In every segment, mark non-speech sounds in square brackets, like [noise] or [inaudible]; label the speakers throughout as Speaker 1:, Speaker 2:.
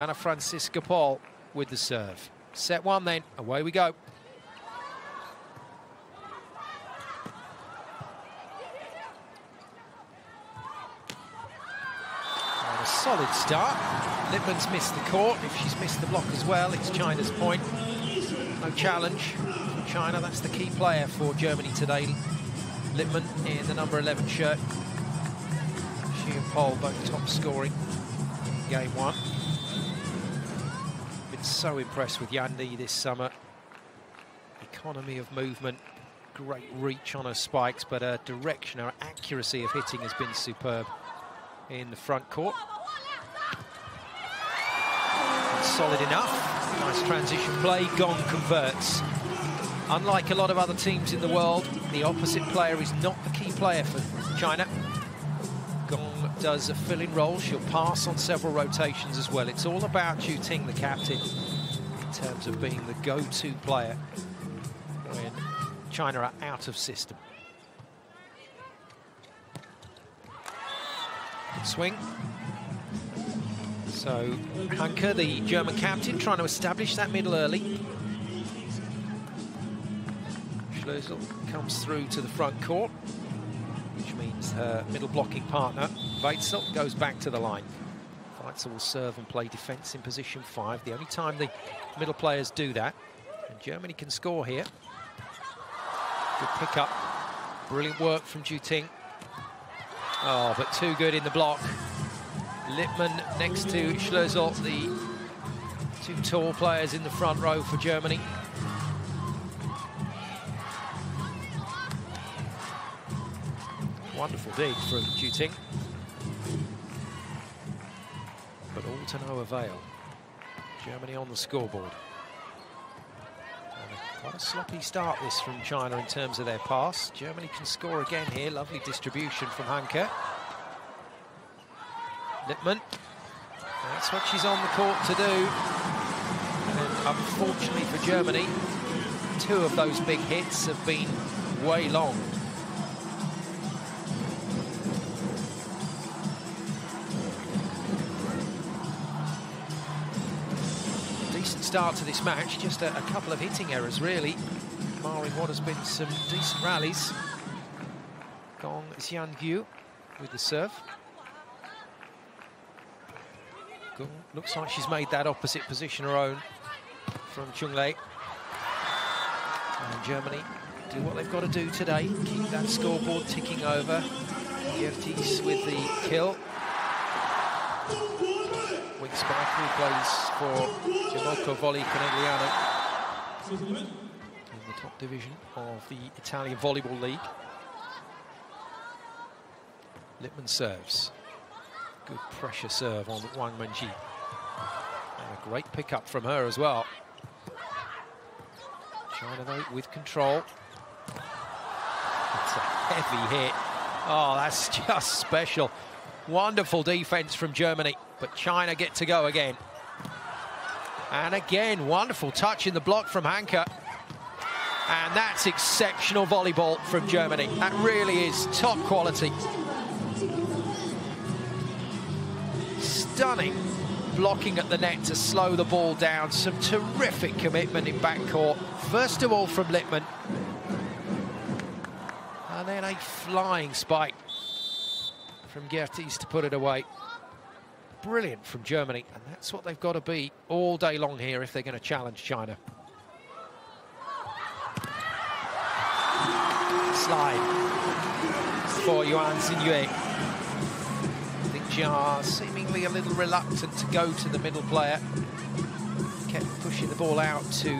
Speaker 1: Anna Franziska Pohl with the serve. Set one then, away we go. And a solid start. Lippmann's missed the court. If she's missed the block as well, it's China's point. No challenge China. That's the key player for Germany today. Lippmann in the number 11 shirt. She and Pohl both top scoring in game one been so impressed with Yan Ni this summer. Economy of movement, great reach on her spikes, but her direction, her accuracy of hitting has been superb in the front court. solid enough. Nice transition play. Gong converts. Unlike a lot of other teams in the world, the opposite player is not the key player for China. Does a fill-in role. She'll pass on several rotations as well. It's all about Zhu Ting, the captain, in terms of being the go-to player when China are out of system. Swing. So Hanke, the German captain, trying to establish that middle early. Schölzel comes through to the front court which means her middle blocking partner, Weitzel, goes back to the line. Weitzel will serve and play defence in position five, the only time the middle players do that. And Germany can score here. Good pick-up. Brilliant work from Zhu Ting. Oh, but too good in the block. Lippmann next to Schölzel, the two tall players in the front row for Germany. Wonderful dig from Zhu But all to no avail. Germany on the scoreboard. And quite a sloppy start this from China in terms of their pass. Germany can score again here. Lovely distribution from Hanke. Lippmann. That's what she's on the court to do. And unfortunately for Germany, two of those big hits have been way long. Start to this match. Just a, a couple of hitting errors, really, marring what has been some decent rallies. Gong Xiangyu with the serve. Gong looks like she's made that opposite position her own from Chunlei. And Germany do what they've got to do today. Keep that scoreboard ticking over. Geerties with the kill. Spike who plays for Giococo Volley Conegliano in the top division of the Italian Volleyball League. Lippmann serves. Good pressure serve on Wang Mengjie. And a great pickup from her as well. China, though, with control. It's a heavy hit. Oh, that's [laughs] just special. Wonderful defense from Germany, but China get to go again. And again, wonderful touch in the block from Hanke. And that's exceptional volleyball from Germany. That really is top quality. Stunning blocking at the net to slow the ball down. Some terrific commitment in backcourt. First of all from Lippmann. And then a flying spike from Geerties to put it away. Brilliant from Germany, and that's what they've got to be all day long here if they're going to challenge China. Slide for Yuan Xinyue. I think Xia seemingly a little reluctant to go to the middle player. Kept pushing the ball out to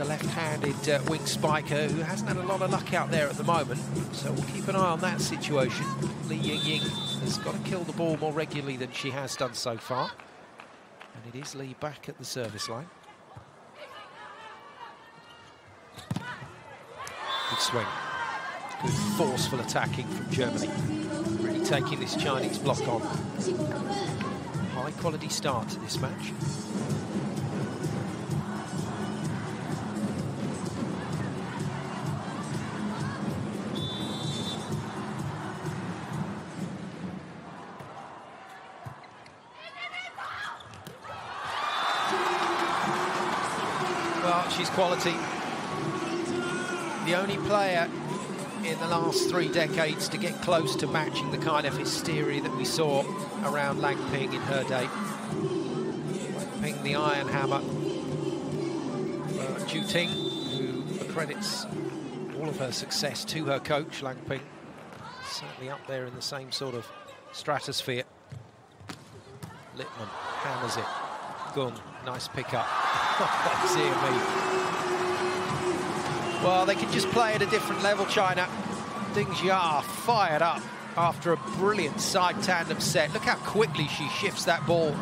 Speaker 1: the left-handed uh, wing spiker who hasn't had a lot of luck out there at the moment. So we'll keep an eye on that situation. Li Ying has got to kill the ball more regularly than she has done so far. And it is Lee back at the service line. Good swing. Good forceful attacking from Germany. Really taking this Chinese block on. High quality start to this match. Player in the last three decades to get close to matching the kind of hysteria that we saw around Lang Ping in her day. Lang Ping, the Iron Hammer. Uh, Zhu Ting, who accredits all of her success to her coach, Lang Ping. Certainly up there in the same sort of stratosphere. Lippmann hammers it. Gung, nice pickup. [laughs] Dear me. Well, they can just play at a different level, China. Ding Xia fired up after a brilliant side tandem set. Look how quickly she shifts that ball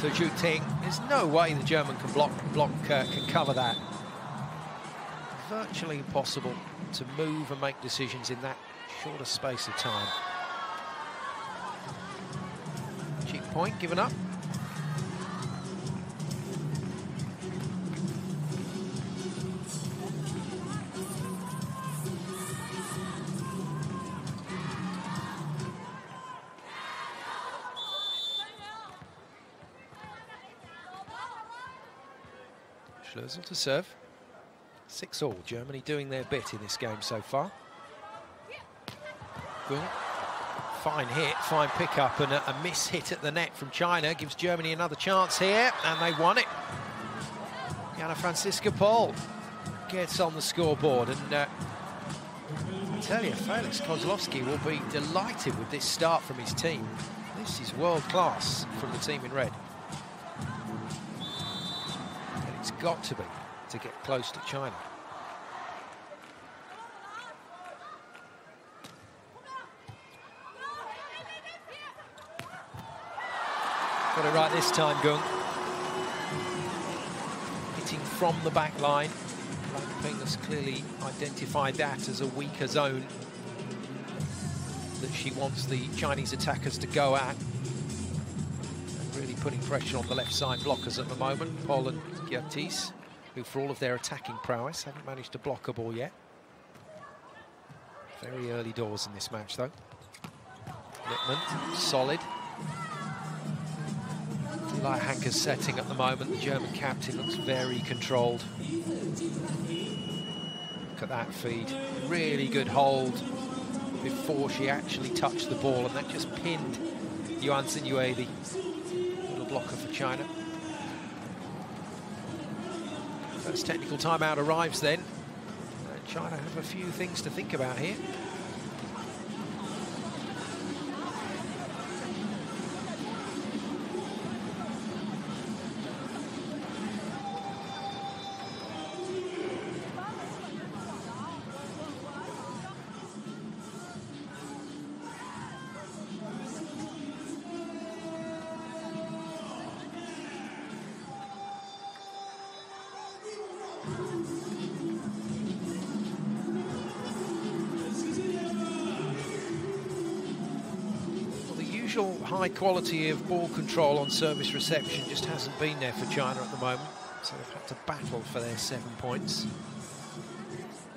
Speaker 1: to Zhu Ting. There's no way the German can block, block uh, can cover that. Virtually impossible to move and make decisions in that shorter space of time. Cheap point given up. Schölzel to serve. Six all. Germany doing their bit in this game so far. Good. Fine hit, fine pickup, and a, a miss hit at the net from China gives Germany another chance here, and they won it. Jana Franziska Pohl gets on the scoreboard, and uh, I tell you, Felix Koslowski will be delighted with this start from his team. This is world class from the team in red. Got to be to get close to China. Got it right this time, Gung. Hitting from the back line. Ping has clearly identified that as a weaker zone that she wants the Chinese attackers to go at putting pressure on the left side blockers at the moment. Pohl and Geerties, who for all of their attacking prowess haven't managed to block a ball yet. Very early doors in this match though. Lippmann, solid. Like Hanke's setting at the moment, the German captain looks very controlled. Look at that feed. Really good hold before she actually touched the ball, and that just pinned Xinyue, the blocker for China. First technical timeout arrives then. China have a few things to think about here. High quality of ball control on service reception just hasn't been there for China at the moment. So they've had to battle for their seven points.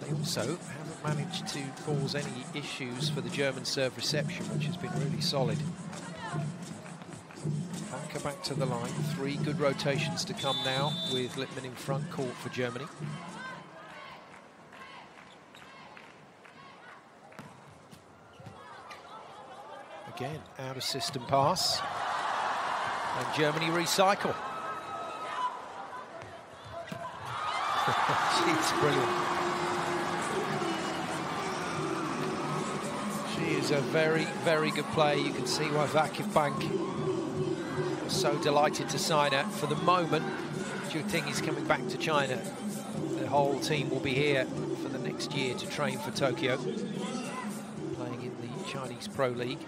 Speaker 1: They also haven't managed to cause any issues for the German serve reception, which has been really solid. Back to the line. Three good rotations to come now with Lippmann in front court for Germany. System pass. And Germany recycle. [laughs] She's brilliant. She is a very, very good player. You can see why VakifBank was so delighted to sign her. For the moment, Zhu Ting is coming back to China. The whole team will be here for the next year to train for Tokyo, playing in the Chinese Pro League.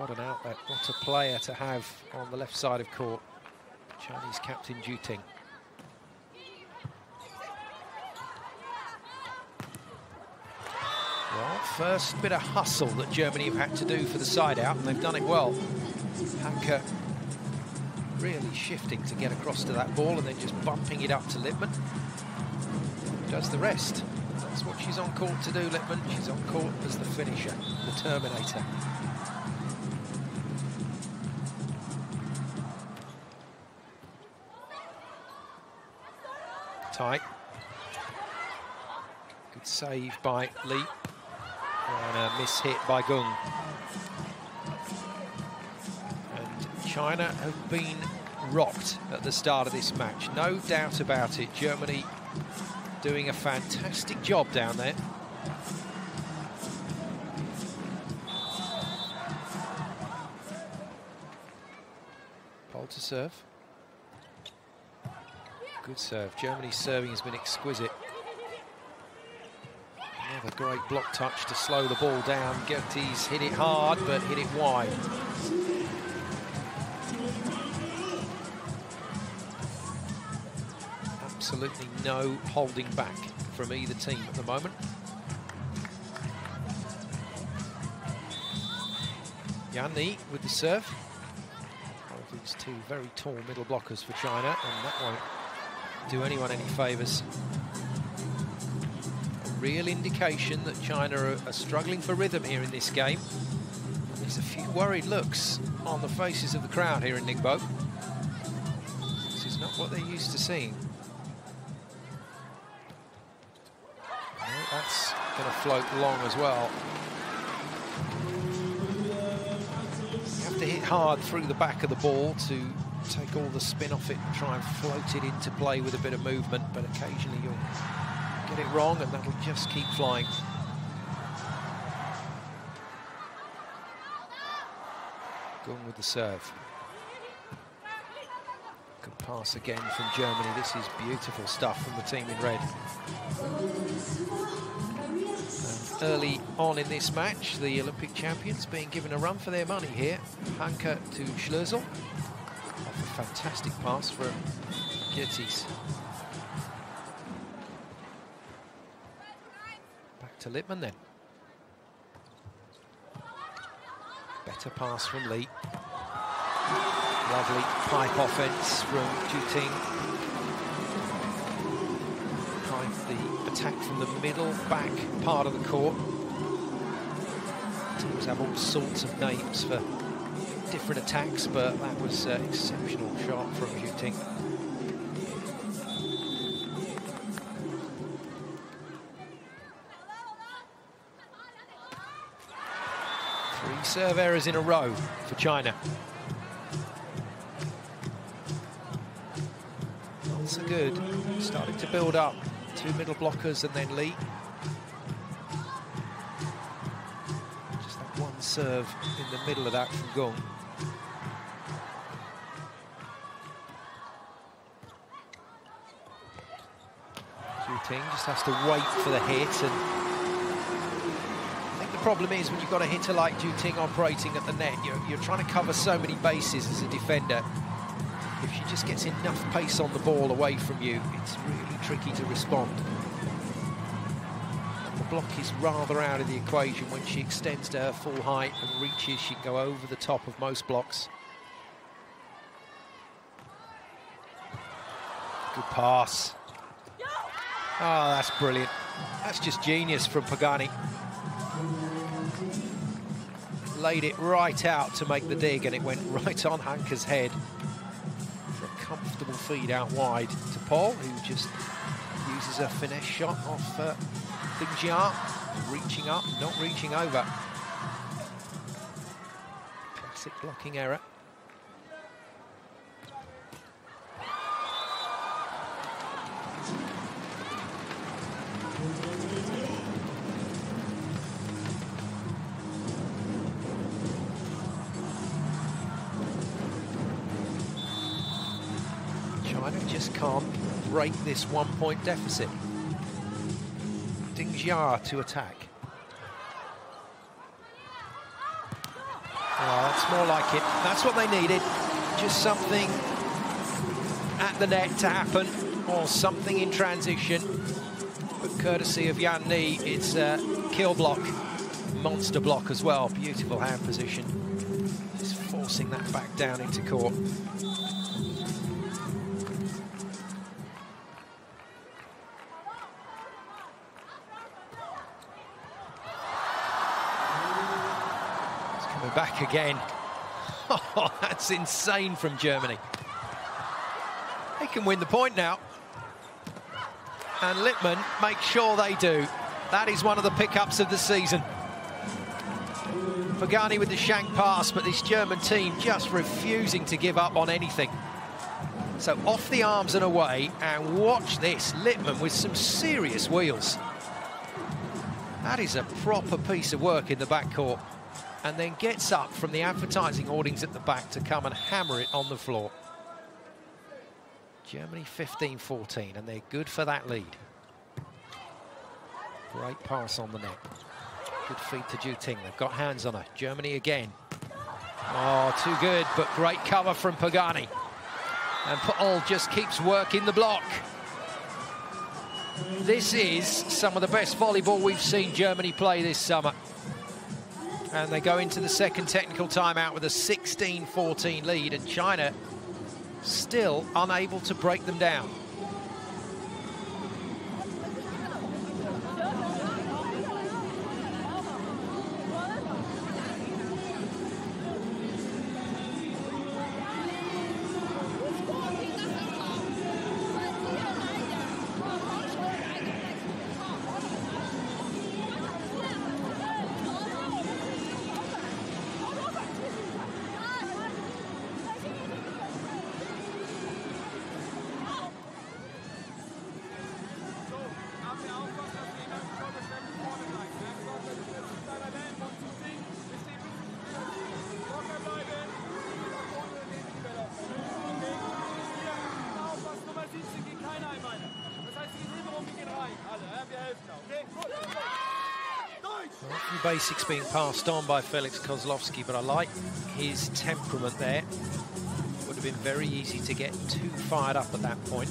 Speaker 1: What an outlet, what a player to have on the left side of court. Chinese captain Zhu Ting. Well, first bit of hustle that Germany have had to do for the side out, and they've done it well. Hanke really shifting to get across to that ball and then just bumping it up to Lippmann. Does the rest. That's what she's on court to do, Lippmann. She's on court as the finisher, the Terminator. Tight. Good save by Li. And a miss hit by Gung. And China have been rocked at the start of this match. No doubt about it. Germany doing a fantastic job down there. Pohl to serve. Good serve. Germany's serving has been exquisite. Another great block touch to slow the ball down. Geerties hit it hard, but hit it wide. Absolutely no holding back from either team at the moment. Yan Ni with the serve. these two very tall middle blockers for China, and that won't do anyone any favours. A real indication that China are, struggling for rhythm here in this game. There's a few worried looks on the faces of the crowd here in Ningbo. This is not what they're used to seeing. No, that's going to float long as well. You have to hit hard through the back of the ball to take all the spin off it and try and float it into play with a bit of movement, but occasionally you'll get it wrong and that will just keep flying. Gung with the serve. Good pass again from Germany. This is beautiful stuff from the team in red. And early on in this match, the Olympic champions being given a run for their money here. Hanke to Schölzel fantastic pass from Geerties. Back to Lippmann then. Better pass from Lee. Lovely pipe offense from Zhu Ting. Pipe the attack from the middle back part of the court. Teams have all sorts of names for different attacks, but that was uh, exceptional shot from Zhu Ting. Three serve errors in a row for China. Not so good. Starting to build up. Two middle blockers and then Li. Just that one serve in the middle of that from Just has to wait for the hit. And I think the problem is when you've got a hitter like Zhu Ting operating at the net, you're, you're trying to cover so many bases as a defender. If she just gets enough pace on the ball away from you, it's really tricky to respond. The block is rather out of the equation when she extends to her full height and reaches. She can go over the top of most blocks. Good pass. Oh, that's brilliant. That's just genius from Pogany. Laid it right out to make the dig, and it went [laughs] right on Hanke's head for a comfortable feed out wide to Pohl, who just uses a finesse shot off uh, Ding Xia, reaching up, not reaching over. Classic blocking error. Break this one-point deficit. Ding Xia to attack. Oh, that's more like it. That's what they needed. Just something at the net to happen or something in transition. But courtesy of Yan Ni, it's a kill block, monster block as well. Beautiful hand position. Just forcing that back down into court. Again. [laughs] Oh, that's insane from Germany. They can win the point now. and Lippmann makes sure they do. That is one of the pickups of the season. Pogany with the shank pass, but this German team just refusing to give up on anything. So off the arms and away, and watch this, Lippmann with some serious wheels. That is a proper piece of work in the backcourt. And then gets up from the advertising hoardings at the back to come and hammer it on the floor. Germany 15-14, and they're good for that lead. Great pass on the net. Good feed to Zhu Ting. They've got hands on her. Germany again. Oh, too good, but great cover from Pogany. And Pohl just keeps working the block. This is some of the best volleyball we've seen Germany play this summer. And they go into the second technical timeout with a 16-14 lead, and China still unable to break them down. Basics being passed on by Felix Koslowski, but I like his temperament there. Would have been very easy to get too fired up at that point.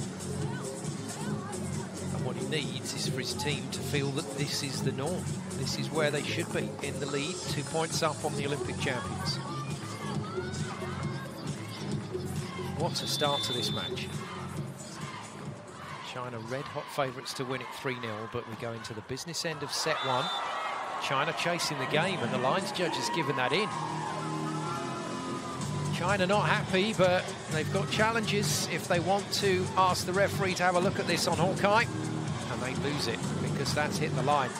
Speaker 1: And what he needs is for his team to feel that this is the norm. This is where they should be, in the lead, two points up on the Olympic champions. What a start to this match. China red-hot favourites to win it 3-0, but we go into the business end of set one. China chasing the game, and the lines judge has given that in. China not happy, but they've got challenges if they want to ask the referee to have a look at this on Hawkeye, and they lose it because that's hit the line.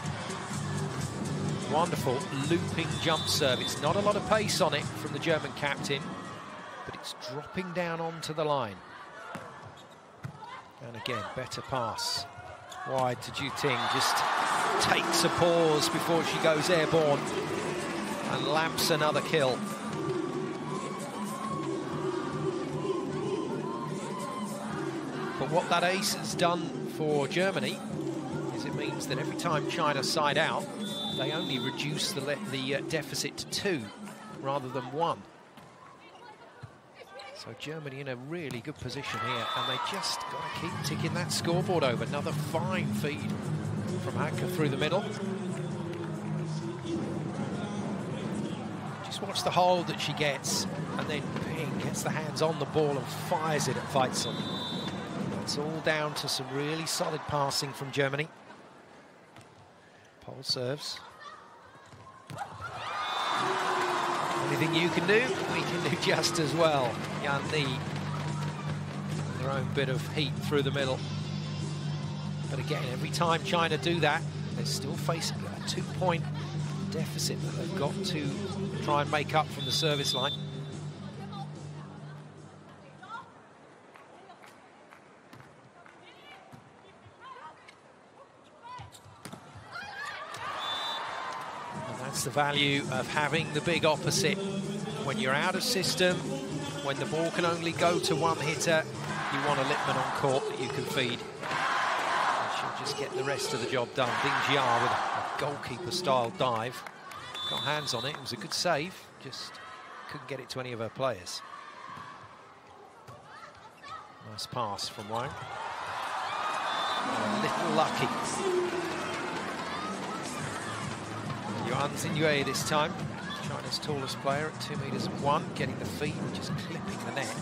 Speaker 1: Wonderful looping jump serve. It's not a lot of pace on it from the German captain, but it's dropping down onto the line. And again, better pass. Wide to Zhu Ting, just takes a pause before she goes airborne and lamps another kill. But what that ace has done for Germany is it means that every time China side out, they only reduce the, the uh, deficit to two rather than one. So Germany in a really good position here, and they just got to keep ticking that scoreboard over. Another fine feed from Hanke through the middle. Just watch the hold that she gets, and then Ping gets the hands on the ball and fires it at Weitzel. It's all down to some really solid passing from Germany. Pohl serves. Anything you can do, we can do just as well. Yan Ni, their own bit of heat through the middle. But again, every time China do that, they're still facing a two-point deficit that they've got to try and make up from the service line. And that's the value of having the big opposite. When you're out of system, when the ball can only go to one hitter, you want a Lippmann on court that you can feed get the rest of the job done. Ding Xia with a goalkeeper-style dive. Got hands on it. It was a good save. Just couldn't get it to any of her players. Nice pass from Wang. A little lucky. Yuan Xinyue this time. China's tallest player at two metres and one, getting the feet and just clipping the net.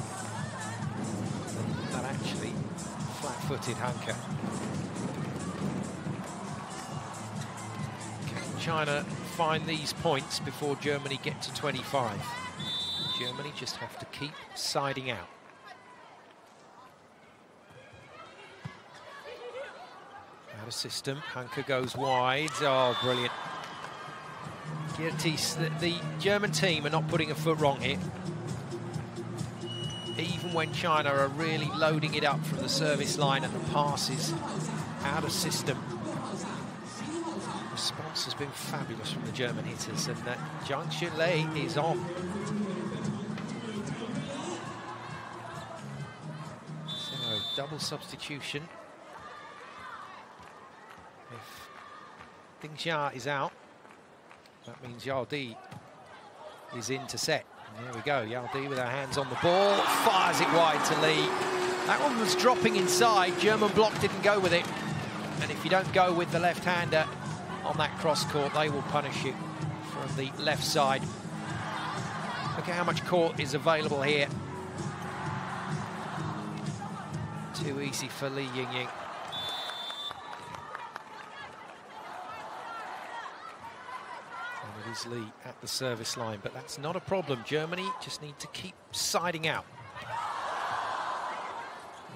Speaker 1: That actually flat-footed Hanke. China find these points before Germany get to 25. Germany just have to keep siding out. Out of system. Hanke goes wide. Oh, brilliant. Geerties, the, the German team are not putting a foot wrong here. Even when China are really loading it up from the service line and the passes out of system. Has been fabulous from the German hitters, and uh, Zeng Chunlei is on. So, double substitution. If Ding Xia is out, that means Yao Di is in to set. And there we go, Yao Di with her hands on the ball, fires it wide to Lee. That one was dropping inside, German block didn't go with it. And if you don't go with the left-hander on that cross court, they will punish you from the left side. Look at how much court is available here. Too easy for Li Yingying. is Lee at the service line, but that's not a problem. Germany just need to keep siding out.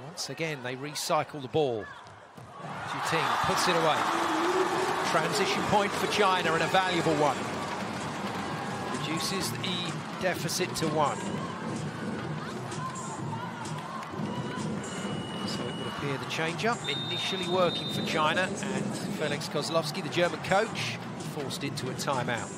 Speaker 1: Once again, they recycle the ball. Ting puts it away. Transition point for China and a valuable one. Reduces the deficit to one. So it would appear the change-up initially working for China and Felix Koslowski, the German coach, forced into a timeout.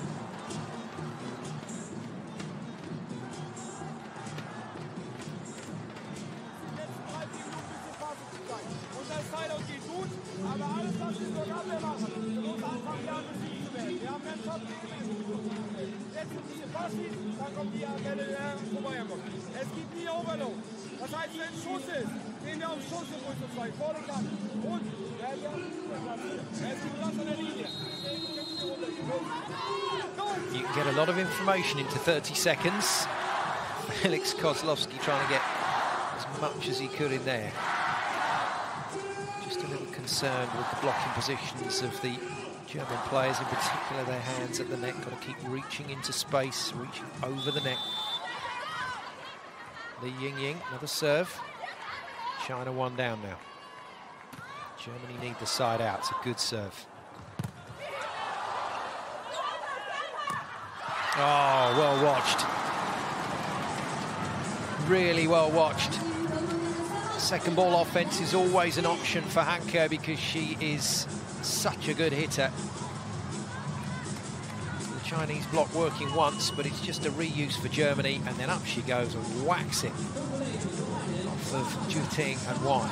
Speaker 1: Information into 30 seconds. [laughs] Felix Koslowski trying to get as much as he could in there. Just a little concerned with the blocking positions of the German players, in particular their hands at the net. Got to keep reaching into space, reaching over the net. Li Yingying, another serve. China one down now. Germany need the side out. It's a good serve. Oh, well watched. Really well watched. Second ball offense is always an option for Hanke because she is such a good hitter. The Chinese block working once, but it's just a reuse for Germany, and then up she goes and whacks it off of Zhu Ting and wide.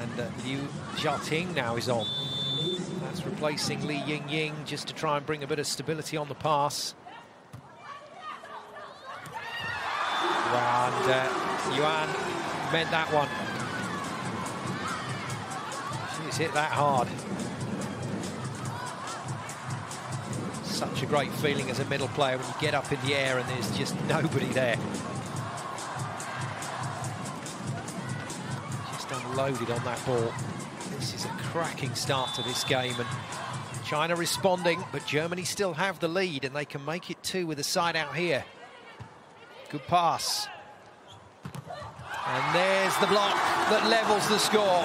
Speaker 1: And uh, Liu Xiaotong now is on. That's replacing Li Yingying just to try and bring a bit of stability on the pass. And uh, Yuan meant that one. She's hit that hard. Such a great feeling as a middle player when you get up in the air and there's just [laughs] nobody there. Just unloaded on that ball. Cracking start to this game and China responding, but Germany still have the lead and they can make it two with a side out here. Good pass. And there's the block that levels the score.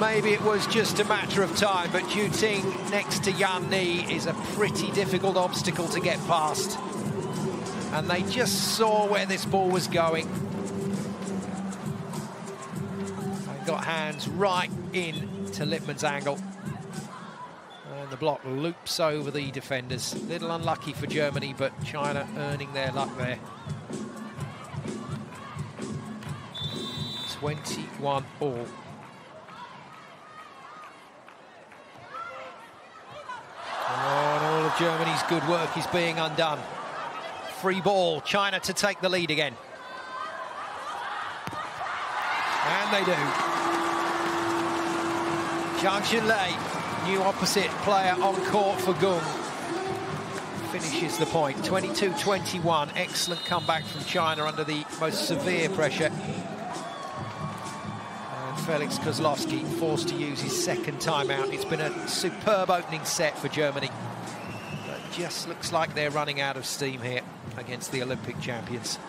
Speaker 1: Maybe it was just a matter of time, but Zhu Ting next to Yan Ni is a pretty difficult obstacle to get past. And they just saw where this ball was going. Got hands right in to Lippmann's angle. And the block loops over the defenders. Little unlucky for Germany, but China earning their luck there. 21 all. And all of Germany's good work is being undone. Free ball, China to take the lead again. And they do. Zeng Chunlei, new opposite player on court for Gung. Finishes the point. point, 22-21. Excellent comeback from China under the most severe pressure. And Felix Koslowski forced to use his second timeout. It's been a superb opening set for Germany. But just looks like they're running out of steam here against the Olympic champions.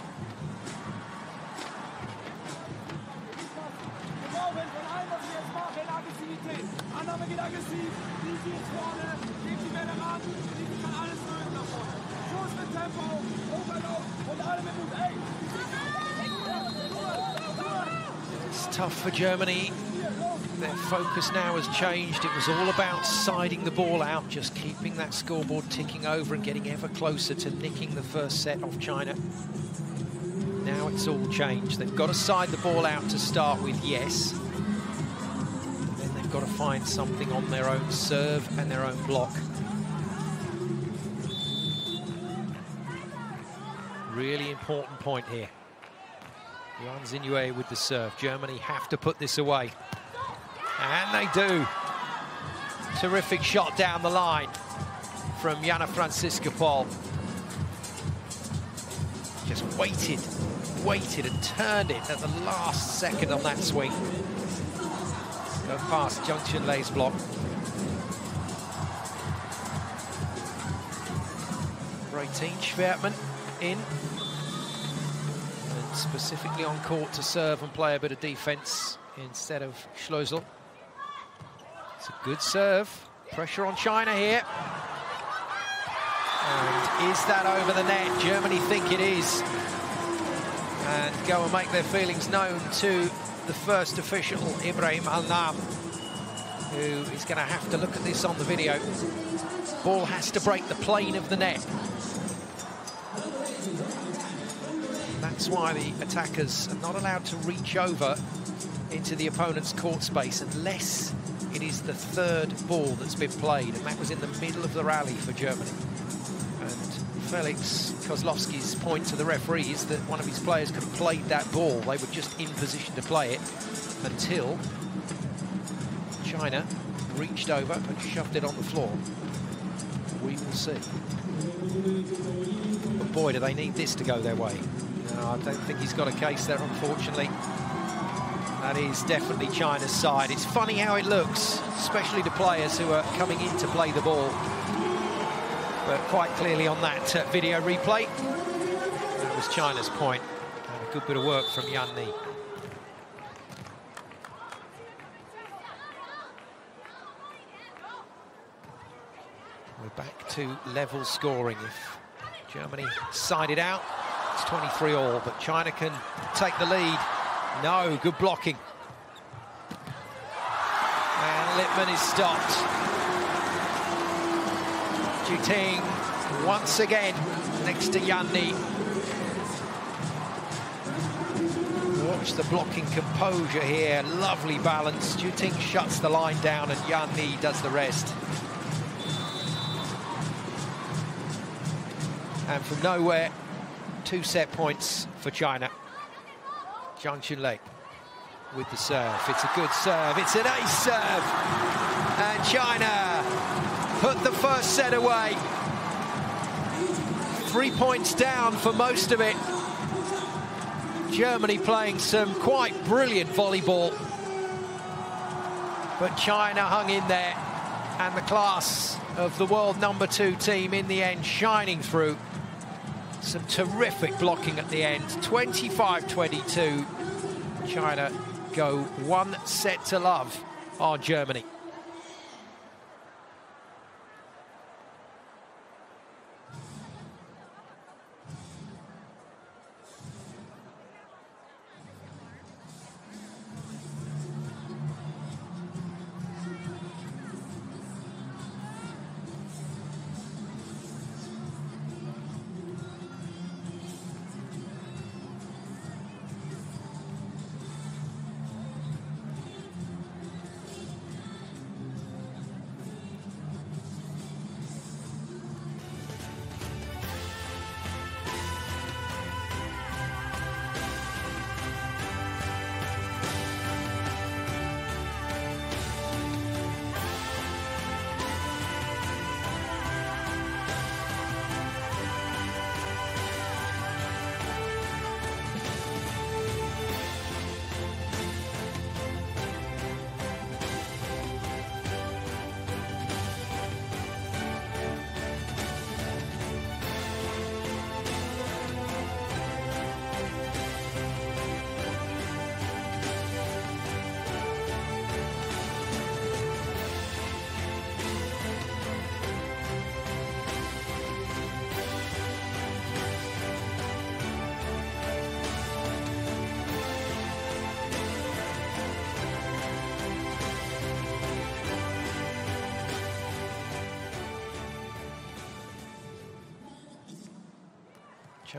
Speaker 1: It's tough for Germany. Their focus now has changed. It was all about siding the ball out, just keeping that scoreboard ticking over and getting ever closer to nicking the first set off China. Now it's all changed. They've got to side the ball out to start with, yes. Then they've got to find something on their own serve and their own block. Really important point here. Yuan Xinyue with the serve. Germany have to put this away. And they do. Terrific shot down the line from Jana Franziska Pohl. Just waited, waited and turned it at the last second on that swing. Go past Zeng Chunlei's block. Rating Schwertmann in. Specifically on court to serve and play a bit of defence instead of Schölzel. It's a good serve. Pressure on China here. And is that over the net? Germany think it is. And go and make their feelings known to the first official, Ibrahim Al-Nam, who is going to have to look at this on the video. Ball has to break the plane of the net. That's why the attackers are not allowed to reach over into the opponent's court space unless it is the third ball that's been played, and that was in the middle of the rally for Germany. And Felix Koslowski's point to the referee is that one of his players could have played that ball. They were just in position to play it until China reached over and shoved it on the floor. We will see. But boy, do they need this to go their way. No, I don't think he's got a case there, unfortunately. That is definitely China's side. It's funny how it looks, especially to players who are coming in to play the ball. But quite clearly on that uh, video replay, that was China's point. And a good bit of work from Yan Ni. We're back to level scoring. If Germany side it out, it's 23 all, but China can take the lead. No, good blocking. And Lippmann is stopped. Zhu Ting once again next to Yan Ni. Watch the blocking composure here. Lovely balance. Zhu Ting shuts the line down and Yan Ni does the rest. And from nowhere, two set points for China. Zeng Chunlei with the serve. It's a good serve. It's an ace serve. And China put the first set away. Three points down for most of it. Germany playing some quite brilliant volleyball. But China hung in there. And the class of the world number two team in the end shining through. Some terrific blocking at the end. 25-22. China go one set to love on Germany.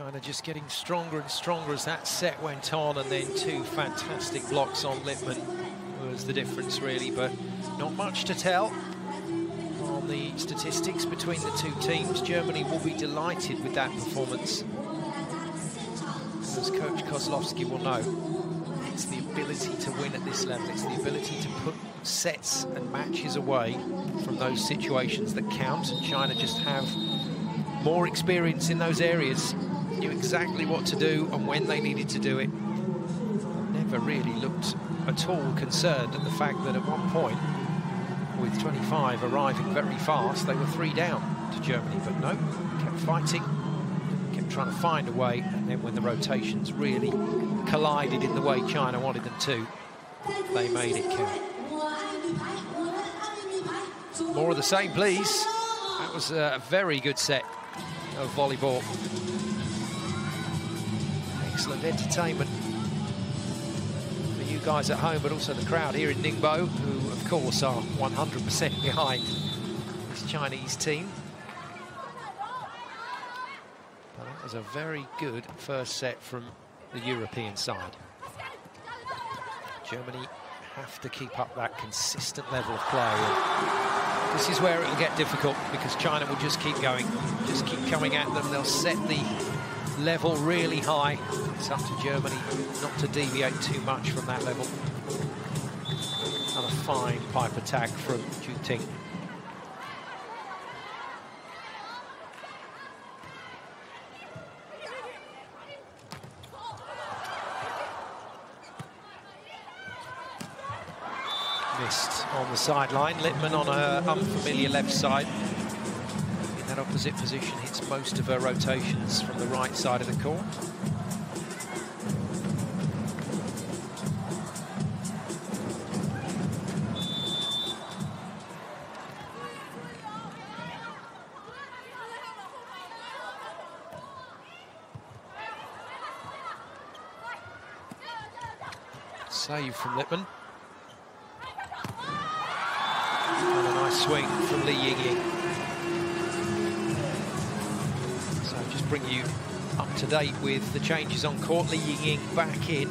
Speaker 1: China just getting stronger and stronger as that set went on, and then two fantastic blocks on Lippmann was the difference, really, but not much to tell on the statistics between the two teams. Germany will be delighted with that performance. As Coach Koslowski will know, it's the ability to win at this level. It's the ability to put sets and matches away from those situations that count, and China just have more experience in those areas knew exactly what to do and when they needed to do it. Never really looked at all concerned at the fact that at one point, with 25 arriving very fast, they were three down to Germany. But no, kept fighting, kept trying to find a way, and then when the rotations really collided in the way China wanted them to, they made it count. More of the same, please. That was a very good set of volleyball excellent entertainment for you guys at home, but also the crowd here in Ningbo, who, of course, are 100% behind this Chinese team. But that was a very good first set from the European side. Germany have to keep up that consistent level of play. This is where it will get difficult because China will just keep going, just keep coming at them. They'll set the level really high. It's up to Germany not to deviate too much from that level. Another fine pipe attack from Zhu Ting. Missed on the sideline. Lippmann on a unfamiliar left side that opposite position hits most of her rotations from the right side of the court. Save from Lippmann. Date with the changes on court. Li Yingying back in.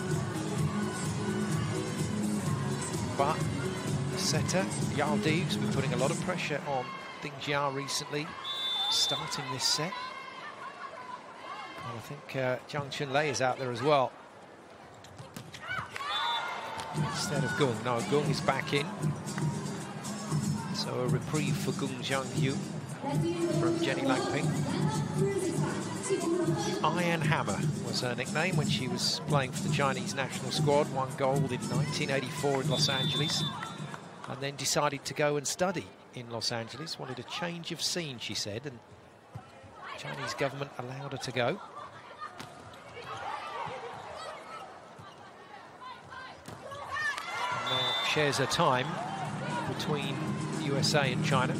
Speaker 1: But setter, Yao has been putting a lot of pressure on Ding Xia recently, starting this set. And I think uh, Zeng Chunlei is out there as well. Instead of Gong. No, Gong is back in. So a reprieve for Gong Xiangyu from Jenny Langping. Iron Hammer was her nickname when she was playing for the Chinese national squad, won gold in 1984 in Los Angeles, and then decided to go and study in Los Angeles, wanted a change of scene, she said, and the Chinese government allowed her to go. Shares her time between USA and China.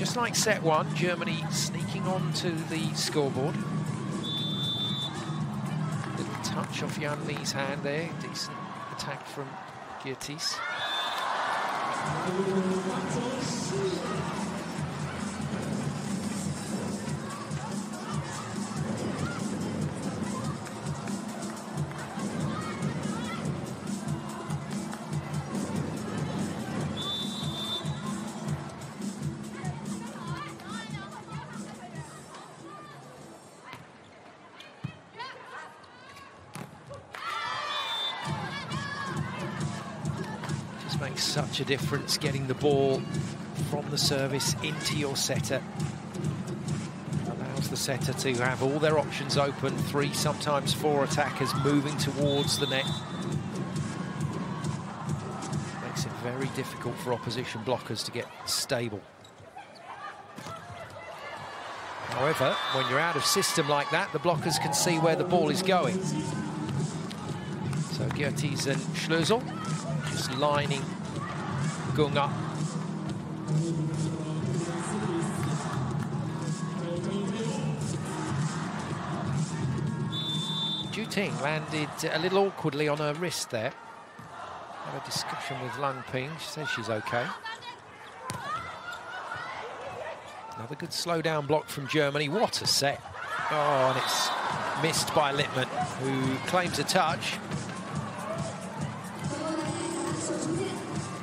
Speaker 1: Just like set one, Germany sneaking on to the scoreboard. Little touch off Yan Ni's hand there. Decent attack from A difference getting the ball from the service into your setter. Allows the setter to have all their options open, three, sometimes four attackers moving towards the net. Makes it very difficult for opposition blockers to get stable. However, when you're out of system like that, the blockers can see where the ball is going. So Geerties and Schölzel just lining Gong up. Zhu Ting landed a little awkwardly on her wrist there. Had a discussion with Lang Ping. She says she's okay. Another good slow down block from Germany. What a set. Oh, and it's missed by Lippmann, who claims a touch.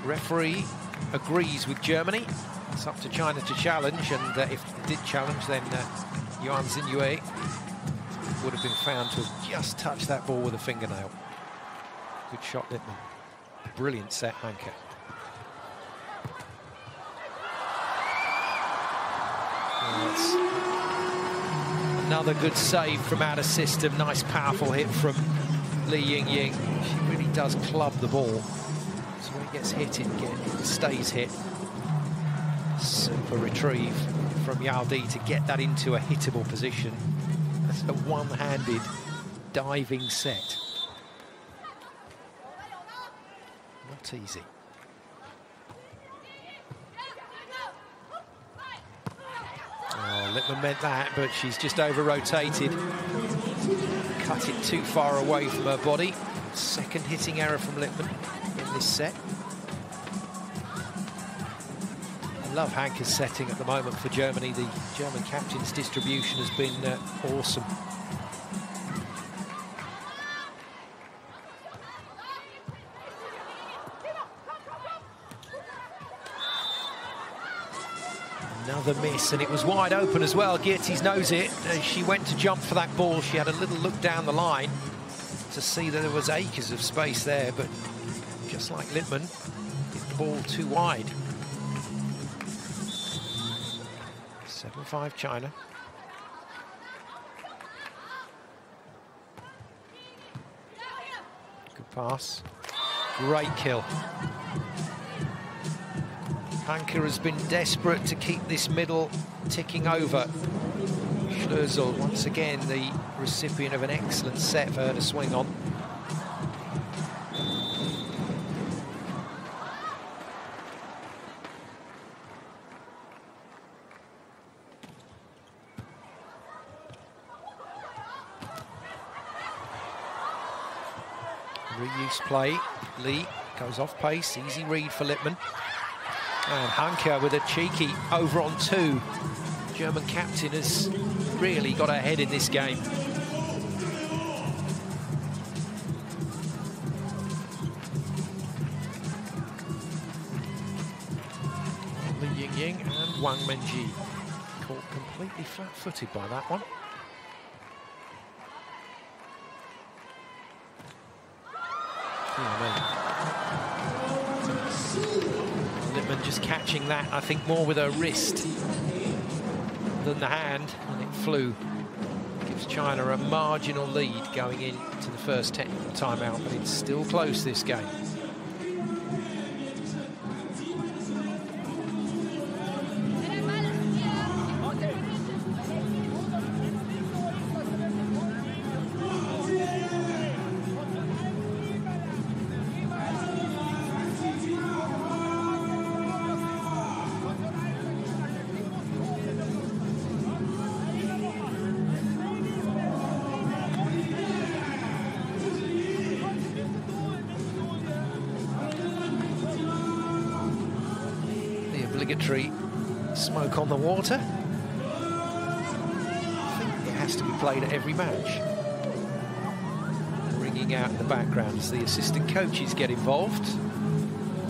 Speaker 1: Referee agrees with Germany. It's up to China to challenge, and uh, if they did challenge, then uh, Yuan Xinyue would have been found to have just touched that ball with a fingernail. Good shot, Lippmann. Brilliant set, Hanke. another good save from out of system. Nice, powerful hit from Li Yingying. She really does club the ball. So when it gets hit, it, get, it stays hit. Super retrieve from Yao Di to get that into a hittable position. That's a one-handed diving set. Not easy. Oh, Lippmann meant that, but she's just over-rotated. Cut it too far away from her body. Second hitting error from Lippmann in this set. I love Hanke's setting at the moment for Germany. The German captain's distribution has been uh, awesome. Another miss, and it was wide open as well. Geerties knows it. As she went to jump for that ball, she had a little look down the line to see that there was acres of space there, but just like Lippmann, hit the ball too wide. 7-5 China. Good pass. Great kill. Hanke has been desperate to keep this middle ticking over. Schölzel, once again, the recipient of an excellent set for her to swing on. Reuse play. Lee goes off pace. Easy read for Lippmann. And Hanke with a cheeky over on two. German captain has really got ahead in this game. Li Ying and Wang Mengjie caught completely flat-footed by that one. Just catching that, I think, more with her wrist than the hand, and it flew. Gives China a marginal lead going into the first technical timeout, but it's still close, this game. Coaches get involved.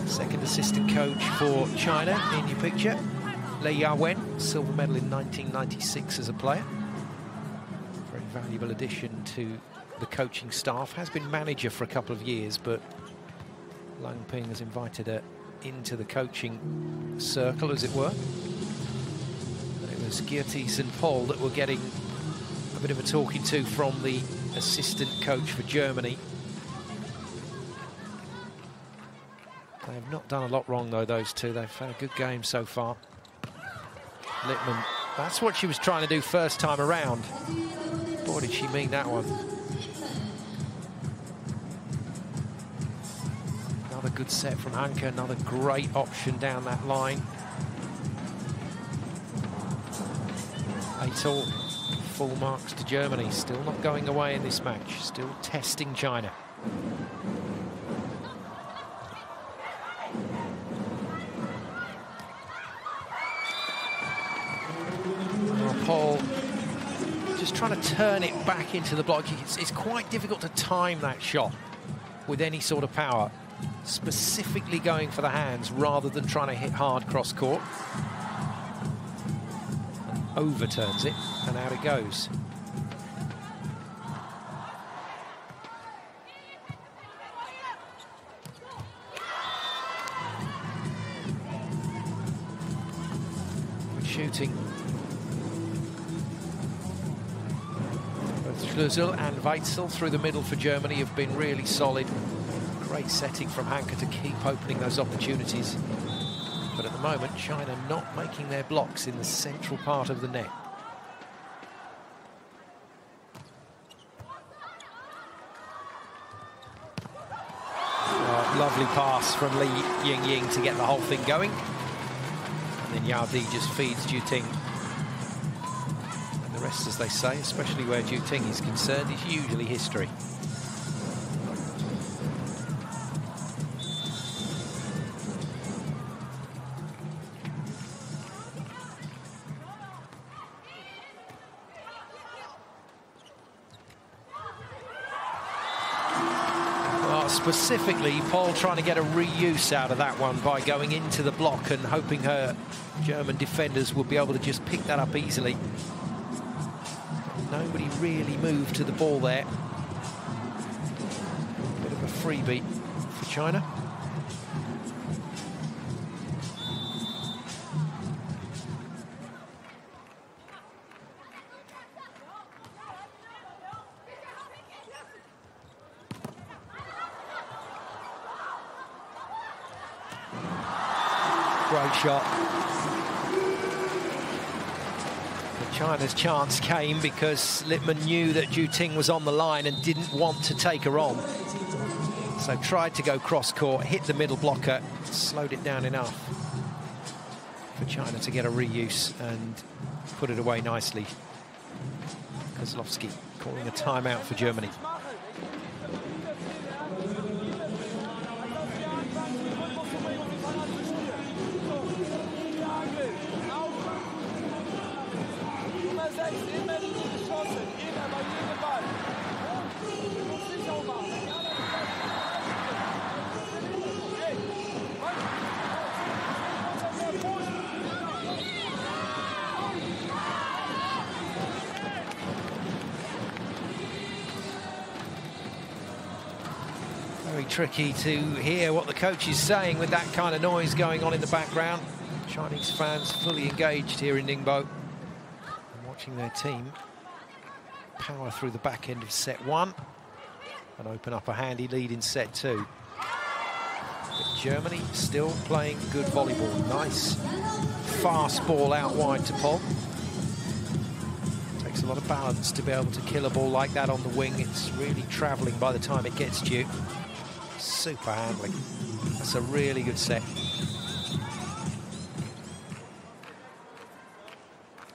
Speaker 1: Second assistant coach for China in your picture. Lei Yawen, silver medal in 1996 as a player. Very valuable addition to the coaching staff. Has been manager for a couple of years, but Lang Ping has invited her into the coaching circle, as it were. And it was Geerties and Pohl that were getting a bit of a talking to from the assistant coach for Germany. They have not done a lot wrong, though, those two. They've had a good game so far. Lippmann, that's what she was trying to do first time around. Boy, did she mean that one. Another good set from Hanke, another great option down that line. Eight all, full marks to Germany. Still not going away in this match, still testing China. just trying to turn it back into the block. It's, it's quite difficult to time that shot with any sort of power, specifically going for the hands rather than trying to hit hard cross court. overturns it, and out it goes. Schölzel and Weitzel through the middle for Germany have been really solid. Great setting from Hanke to keep opening those opportunities. But at the moment, China not making their blocks in the central part of the net. Oh, lovely pass from Li Yingying to get the whole thing going. And then Yao Di just feeds Zhu As they say, especially where Zhu Ting is concerned, is usually history. specifically, Pohl trying to get a reuse out of that one by going into the block and hoping her German defenders would be able to just pick that up easily. Really moved to the ball there. Bit of a freebie for China. Chance came because Lippmann knew that Zhu Ting was on the line and didn't want to take her on. So tried to go cross court, hit the middle blocker, slowed it down enough for China to get a reuse and put it away nicely. Koslowski calling a timeout for Germany. Tricky to hear what the coach is saying with that kind of noise going on in the background. Chinese fans fully engaged here in Ningbo watching their team power through the back end of set one and open up a handy lead in set two. But Germany still playing good volleyball. Nice fast ball out wide to Pohl. Takes a lot of balance to be able to kill a ball like that on the wing. It's really travelling by the time it gets to you super handling. That's a really good set.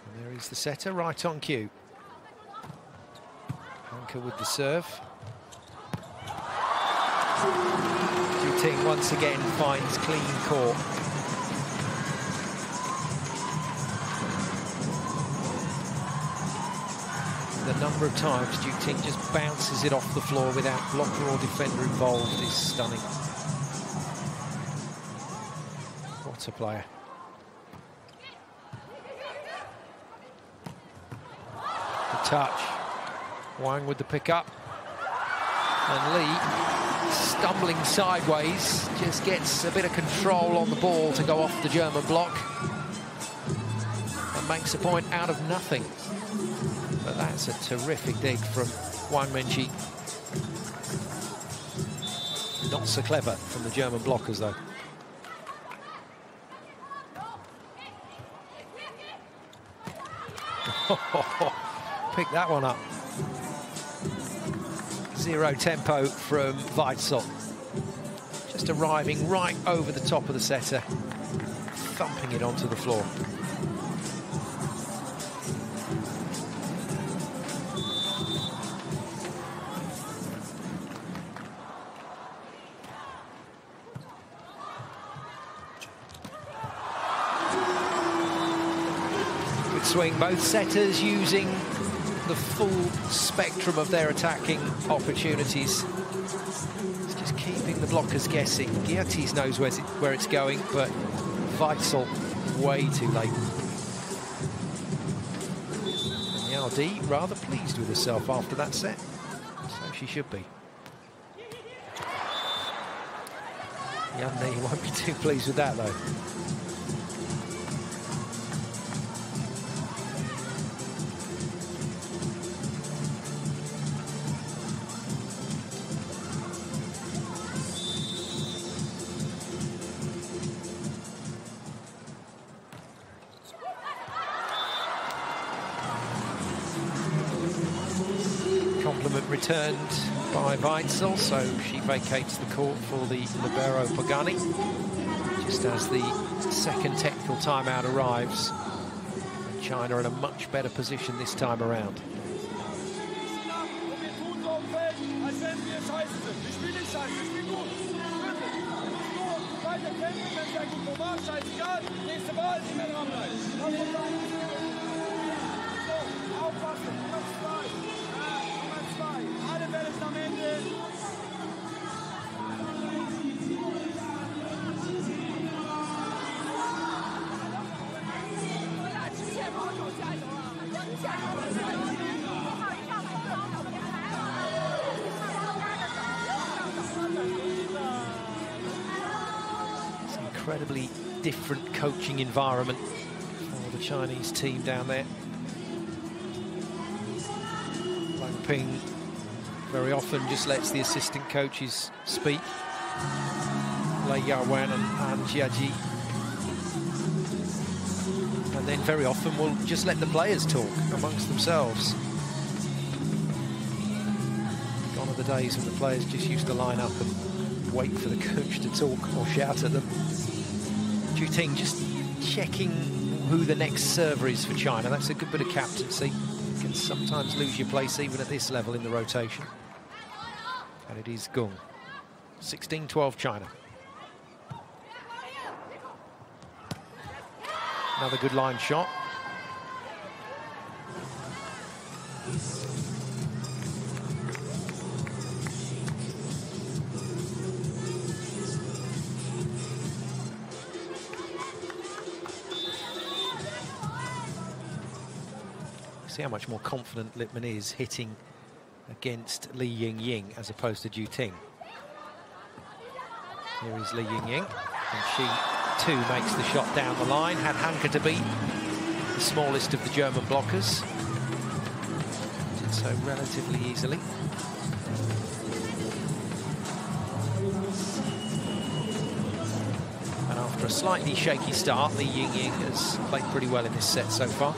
Speaker 1: And there is the setter, right on cue. Hanke with the serve. Zhu Ting once again finds clean court. Number of times Zhu Ting just bounces it off the floor without blocker or defender involved is stunning. What a player. The touch. Wang with the pick up. And Lee, stumbling sideways, just gets a bit of control on the ball to go off the German block. And makes a point out of nothing. That's a terrific dig from Wang. Not so clever from the German blockers, though. [laughs] Pick that one up. Zero tempo from Weitzel. Just arriving right over the top of the setter, thumping it onto the floor. Both setters using the full spectrum of their attacking opportunities. It's just keeping the blockers guessing. Geerties knows where, where it's going, but Weitzel way too late. And the RD rather pleased with herself after that set. So she should be. Yan [laughs] won't be too pleased with that though. So she vacates the court for the libero Pogany, just as the second technical timeout arrives. China in a much better position this time around. Environment for the Chinese team down there. Lang Ping very often just lets the assistant coaches speak. Lei Yawen and Han Jiaji. And then very often we'll just let the players talk amongst themselves. Gone are the days when the players just used to line up and wait for the coach to talk or shout at them. Zhu Ting just checking who the next server is for China. That's a good bit of captaincy. You can sometimes lose your place even at this level in the rotation. And it is Gong. 16-12 China. Another good line shot. See how much more confident Lippmann is hitting against Li Ying Ying as opposed to Zhu Ting. Here is Li Ying and she too makes the shot down the line. Had Hanke to beat, the smallest of the German blockers. Did so relatively easily. And after a slightly shaky start, Li Ying Ying has played pretty well in this set so far.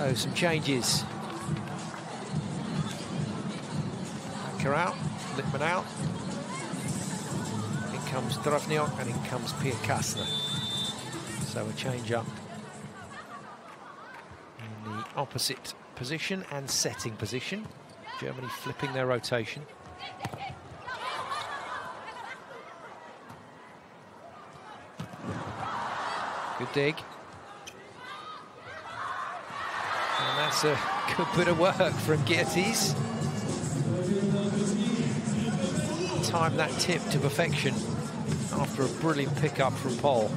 Speaker 1: So some changes. Hanke out, Lippmann out. In comes Drewniok and in comes Pia Kastner. So a change up in the opposite position and setting position. Germany flipping their rotation. Good dig. And that's a good bit of work from Geerties. Time that tip to perfection after a brilliant pickup from Pohl.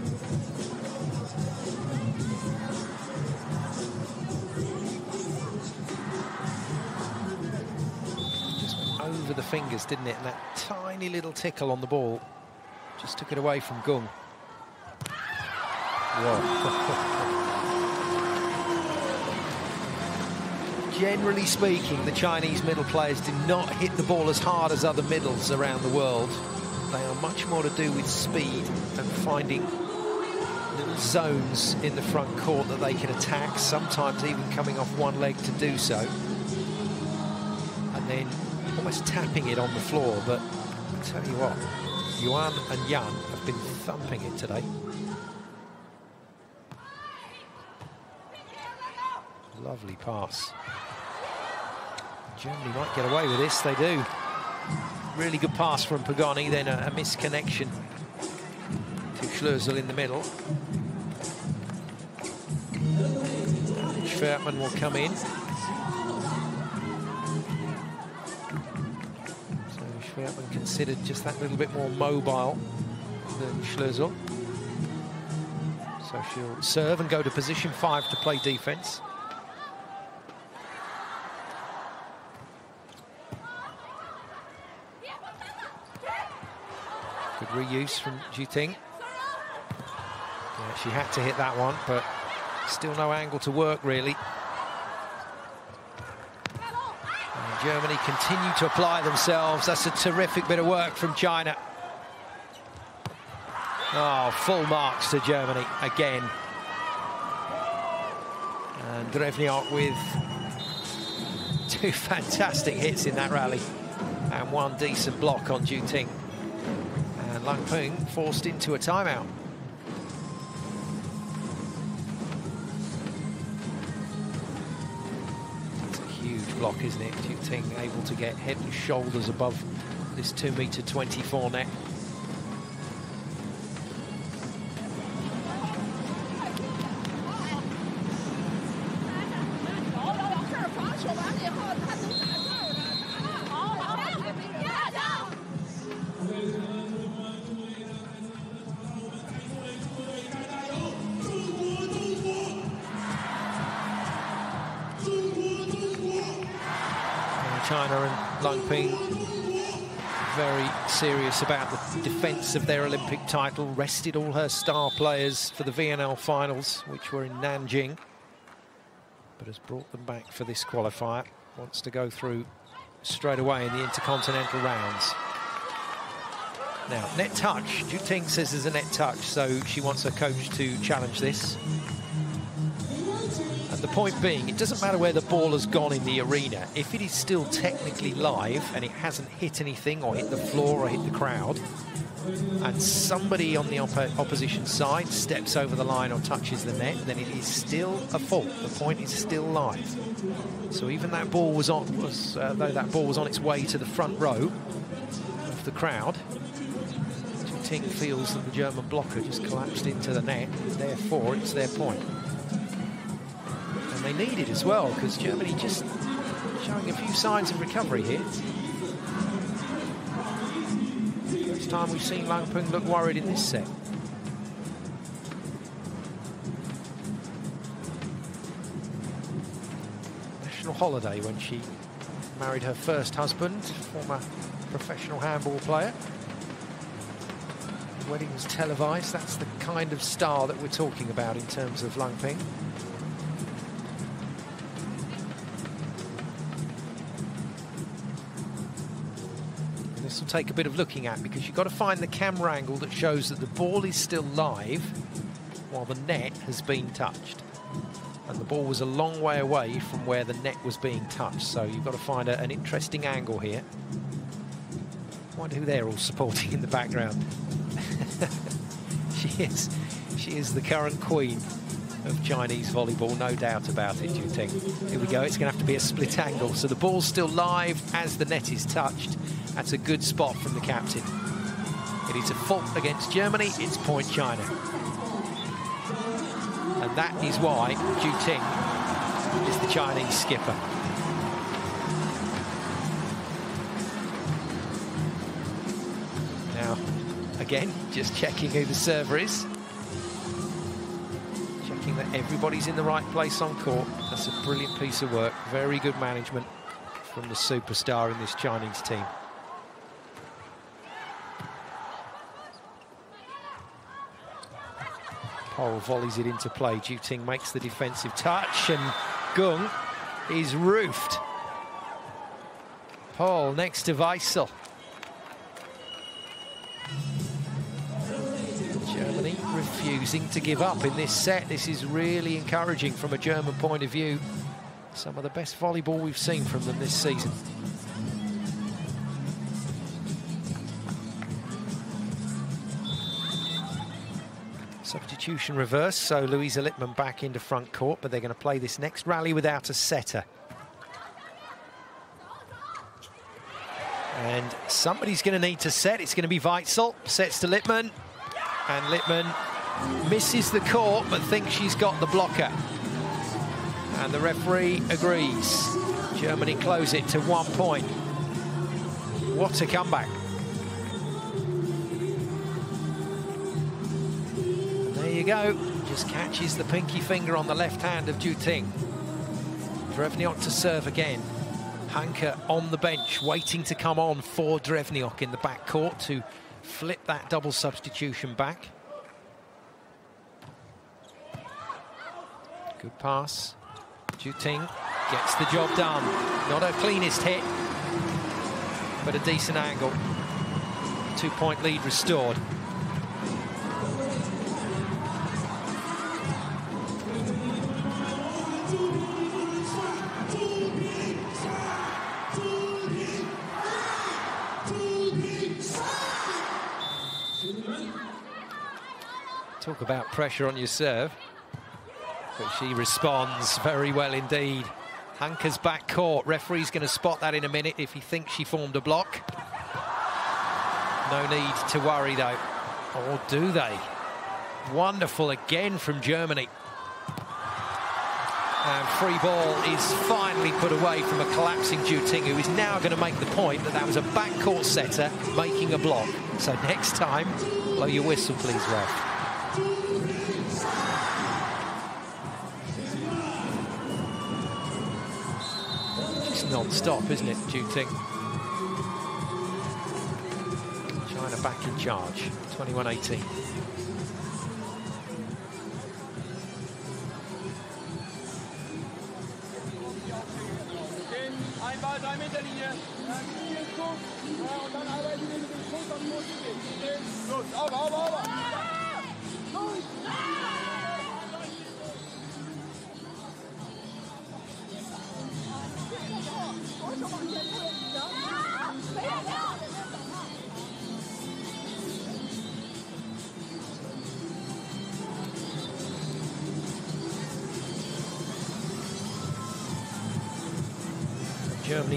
Speaker 1: Just over the fingers, didn't it? And that tiny little tickle on the ball just took it away from Gong. Whoa. [laughs] generally speaking, the Chinese middle players do not hit the ball as hard as other middles around the world. They are much more to do with speed and finding little zones in the front court that they can attack, sometimes even coming off one leg to do so. And then almost tapping it on the floor, but I tell you what, Yuan and Yan have been thumping it today. Lovely pass. Germany might get away with this, they do. Really good pass from Pogany, then a, a misconnection to Schölzel in the middle. Schwertmann will come in. So Schwertmann considered just that little bit more mobile than Schölzel. So she'll serve and go to position five to play defense. Reuse from Ting. Yeah, she had to hit that one, but still no angle to work, really. And Germany continue to apply themselves. That's a terrific bit of work from China. Oh, full marks to Germany again. And Drewniok with two [laughs] fantastic hits in that rally and one decent block on Zhu Ting. And Lang Ping forced into a timeout. That's a huge block, isn't it? Ting able to get head and shoulders above this 2 meter 24 net. China and Lang Ping very serious about the defence of their Olympic title, rested all her star players for the VNL finals, which were in Nanjing, but has brought them back for this qualifier. Wants to go through straight away in the intercontinental rounds. Now, net touch. Zhu Ting says there's a net touch, so she wants her coach to challenge this. The point being, it doesn't matter where the ball has gone in the arena. If it is still technically live and it hasn't hit anything or hit the floor or hit the crowd, and somebody on the op opposition side steps over the line or touches the net, then it is still a fault. The point is still live. So even that ball was on, was, uh, though that ball was on its way to the front row of the crowd, Ting feels that the German blocker just collapsed into the net. Therefore, it's their point they need it as well because Germany just showing a few signs of recovery here. First time we've seen Lang Ping look worried in this set. National holiday when she married her first husband, former professional handball player. Wedding was televised. That's the kind of star that we're talking about in terms of Lang take a bit of looking at because you've got to find the camera angle that shows that the ball is still live while the net has been touched. And the ball was a long way away from where the net was being touched. So you've got to find a, an interesting angle here. I wonder who they're all supporting in the background. [laughs] she is she is the current queen of Chinese volleyball, no doubt about it, Zhu Ting. Here we go, it's going to have to be a split angle. So the ball's still live as the net is touched. That's a good spot from the captain. It is a fault against Germany, it's point China. And that is why Zhu Ting is the Chinese skipper. Now, again, just checking who the server is. Checking that everybody's in the right place on court. That's a brilliant piece of work. Very good management from the superstar in this Chinese team. Pohl volleys it into play. Zhu Ting makes the defensive touch and Gong is roofed. Pohl next to Weitzel. Germany refusing to give up in this set. This is really encouraging from a German point of view. Some of the best volleyball we've seen from them this season. Substitution reverse, so Louisa Lippmann back into front court, but they're going to play this next rally without a setter. And somebody's going to need to set. It's going to be Weitzel. Sets to Lippmann. And Lippmann misses the court, but thinks she's got the blocker. And the referee agrees. Germany close it to one point. What a comeback. You go. Just catches the pinky finger on the left hand of Zhu Ting. Drewniok to serve again. Hanke on the bench, waiting to come on for Drewniok in the back court to flip that double substitution back. Good pass. Zhu Ting gets the job done. Not her cleanest hit, but a decent angle. Two-point lead restored. Pressure on your serve. But she responds very well indeed. Hanke's back court. Referee's going to spot that in a minute if he thinks she formed a block. No need to worry, though. Or do they? Wonderful again from Germany. And free ball is finally put away from a collapsing Zhu Ting, who is now going to make the point that that was a backcourt setter making a block. So next time, blow your whistle, please, ref. Non-stop, isn't it, Zhu Ting? China back in charge, 21-18.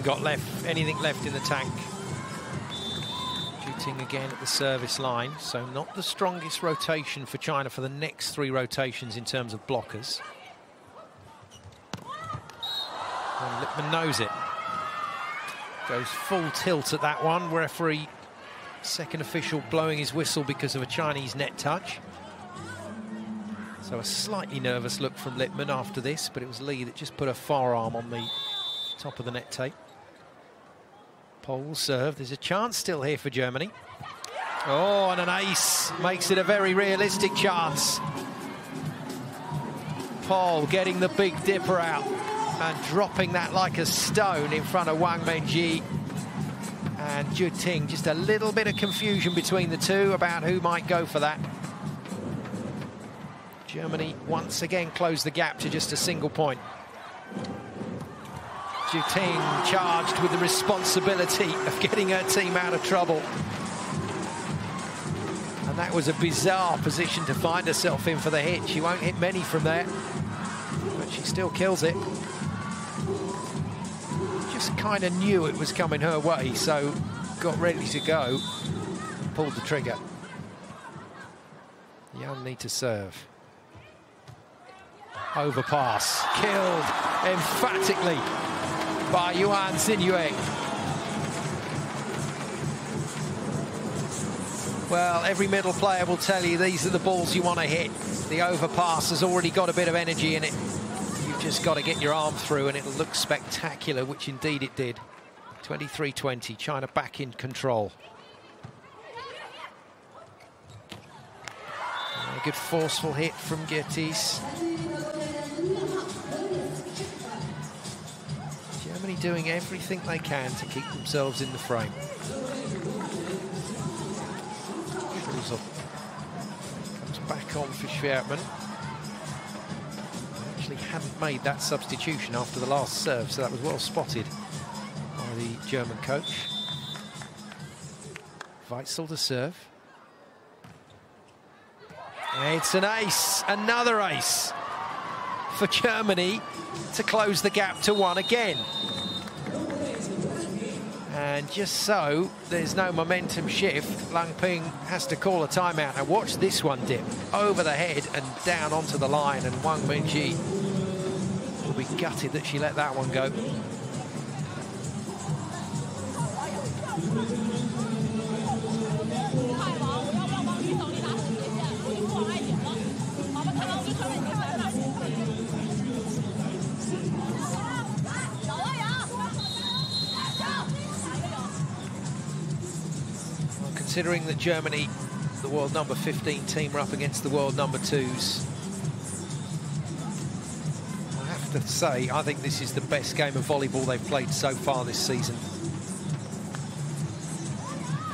Speaker 1: Got left anything left in the tank. Shooting again at the service line, so not the strongest rotation for China for the next three rotations in terms of blockers. And knows it. Goes full tilt at that one. Referee, second official blowing his whistle because of a Chinese net touch. So a slightly nervous look from Lippmann after this, but it was Lee that just put a forearm on the top of the net tape. Pohl serve. There's a chance still here for Germany. Oh, and an ace makes it a very realistic chance. Pohl getting the big dipper out and dropping that like a stone in front of Wang Mengjie and Zhu Ting. Just a little bit of confusion between the two about who might go for that. Germany once again closed the gap to just a single point. Zhu Ting charged with the responsibility of getting her team out of trouble. And that was a bizarre position to find herself in for the hit. She won't hit many from there, but she still kills it. Just kind of knew it was coming her way, so got ready to go, pulled the trigger. Young need to serve. Overpass, killed emphatically by Yuan Xinyue. Well, every middle player will tell you these are the balls you want to hit. The overpass has already got a bit of energy in it. You've just got to get your arm through and it'll look spectacular, which indeed it did. 23-20, China back in control. A good forceful hit from Geerties. Doing everything they can to keep themselves in the frame. comes back on for Schwertmann. Actually hadn't made that substitution after the last serve, so that was well spotted by the German coach. Weitzel to serve. It's an ace, another ace for Germany to close the gap to one again. And just so there's no momentum shift, Lang Ping has to call a timeout. Now watch this one dip over the head and down onto the line, and Wang Mengjie be gutted that she let that one go. Considering that Germany, the world number 15 team, are up against the world number twos. I have to say, I think this is the best game of volleyball they've played so far this season.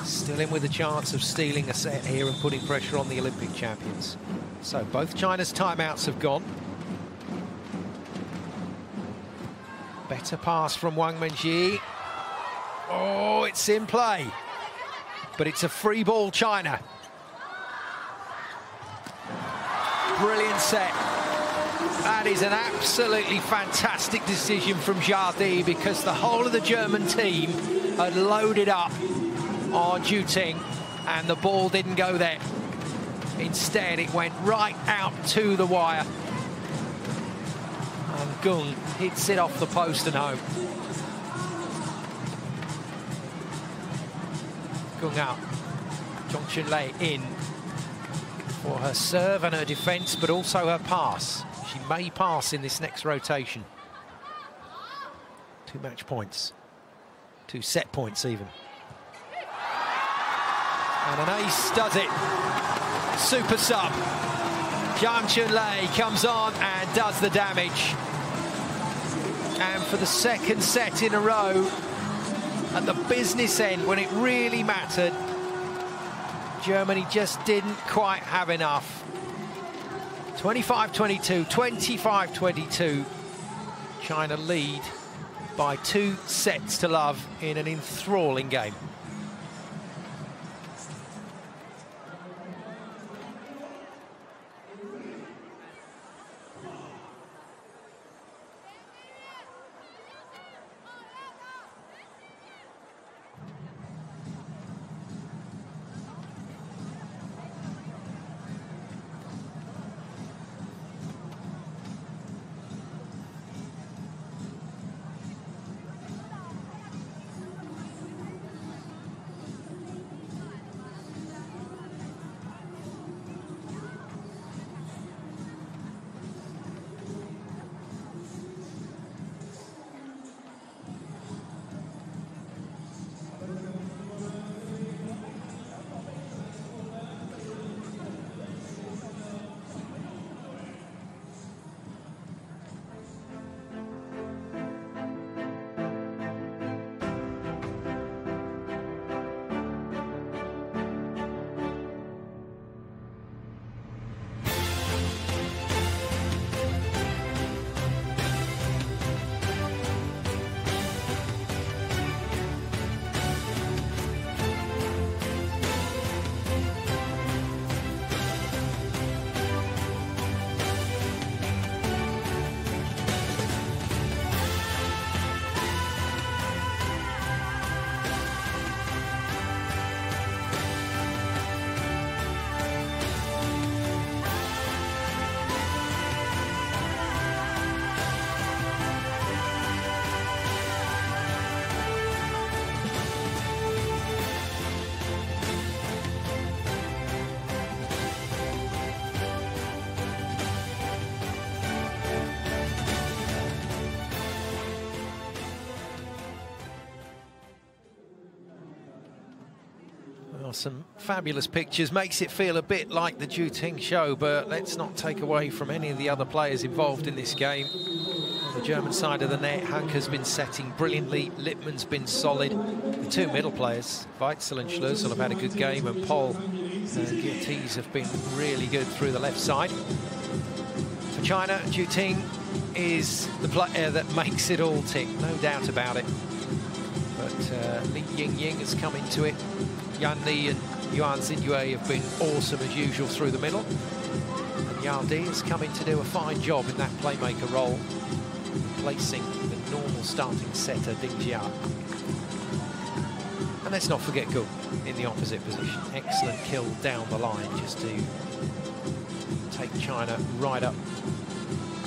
Speaker 1: Still in with a chance of stealing a set here and putting pressure on the Olympic champions. So both China's timeouts have gone. Better pass from Wang Mengjie. Oh, it's in play but it's a free ball China. Brilliant set. That is an absolutely fantastic decision from Yao Di because the whole of the German team had loaded up on Zhu Ting and the ball didn't go there. Instead, it went right out to the wire. And Gong hits it off the post and home. Gong out. Zeng Chunlei in for her serve and her defence, but also her pass. She may pass in this next rotation. Two match points. Two set points even. And an ace does it. Super sub. Zeng Chunlei comes on and does the damage. And for the second set in a row, at the business end when it really mattered. Germany just didn't quite have enough. 25-22, 25-22. China lead by two sets to love in an enthralling game. Some fabulous pictures. Makes it feel a bit like the Zhu Ting show, but let's not take away from any of the other players involved in this game. The German side of the net, Hanke has been setting brilliantly. Lippmann's been solid. The two middle players, Weitzel and Schölzel, have had a good game, and Pohl and Geerties have been really good through the left side. For China, Zhu Ting is the player that makes it all tick, no doubt about it. But uh, Li Yingying has come into it Yan Ni and Yuan Xinyue have been awesome as usual through the middle. And Yao Di has come in to do a fine job in that playmaker role, placing the normal starting setter Ding Xia. And let's not forget Gu in the opposite position. Excellent kill down the line just to take China right up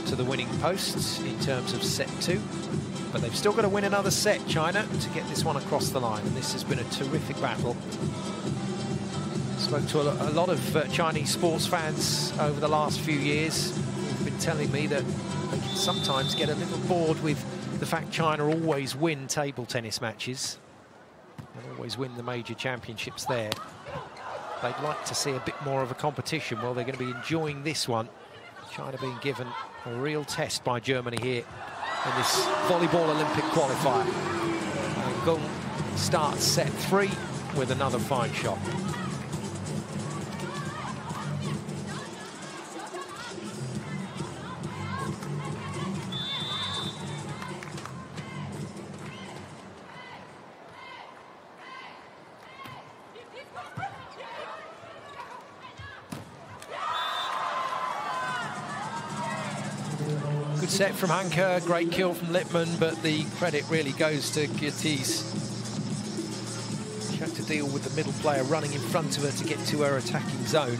Speaker 1: to the winning posts in terms of set two. But they've still got to win another set, China, to get this one across the line. And this has been a terrific battle. Spoke to a, lot of uh, Chinese sports fans over the last few years who've been telling me that they can sometimes get a little bored with the fact China always win table tennis matches and always win the major championships there. They'd like to see a bit more of a competition. Well, they're going to be enjoying this one. China being given a real test by Germany here in this volleyball Olympic qualifier. And Gong starts set three with another fine shot. Set from Hanke, great kill from Lippmann, but the credit really goes to Geerties. She had to deal with the middle player running in front of her to get to her attacking zone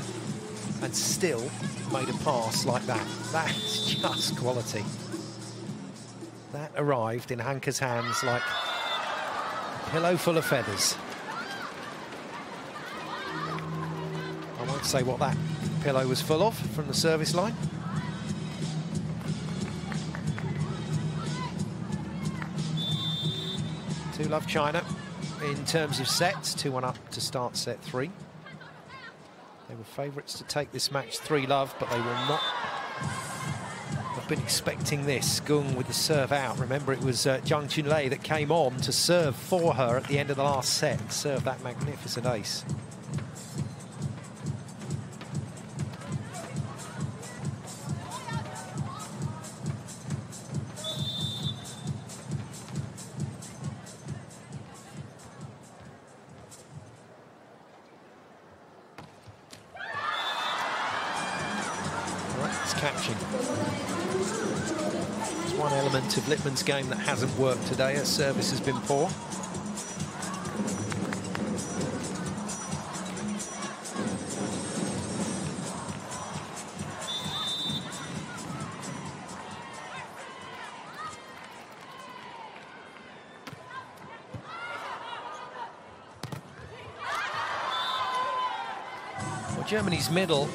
Speaker 1: and still made a pass like that. That's [laughs] just quality. That arrived in Hanke's hands like a pillow full of feathers. I won't say what that pillow was full of from the service line. Two love China in terms of sets. 2-1 up to start set three. They were favourites to take this match 3 love, but they will not have been expecting this. Gong with the serve out. Remember, it was uh, Zeng Chunlei that came on to serve for her at the end of the last set serve that magnificent ace. Game that hasn't worked today. Her service has been poor. Germany's middle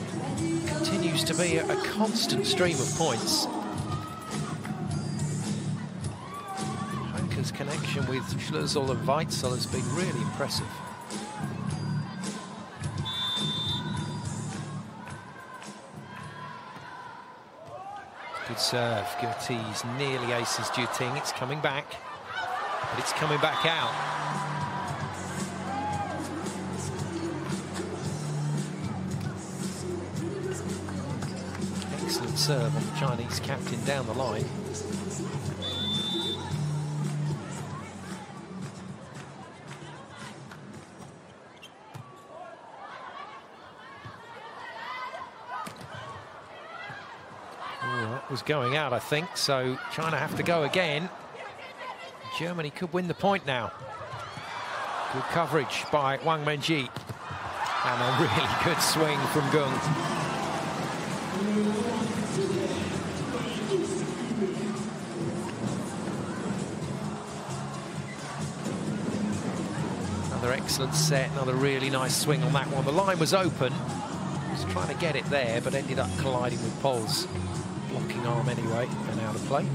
Speaker 1: continues to be a constant stream of points. With Schölzel and Weitzel has been really impressive. Good serve. Geerties nearly aces Zhu Ting. It's coming back, but it's coming back out. Excellent serve on the Chinese captain down the line. Going out, I think, so China have to go again. Germany could win the point now. Good coverage by Wang Mengjie. And a really [laughs] good swing from Gong. Another excellent set, another really nice swing on that one. The line was open. Was trying to get it there, but ended up colliding with blocking arm anyway and out of play.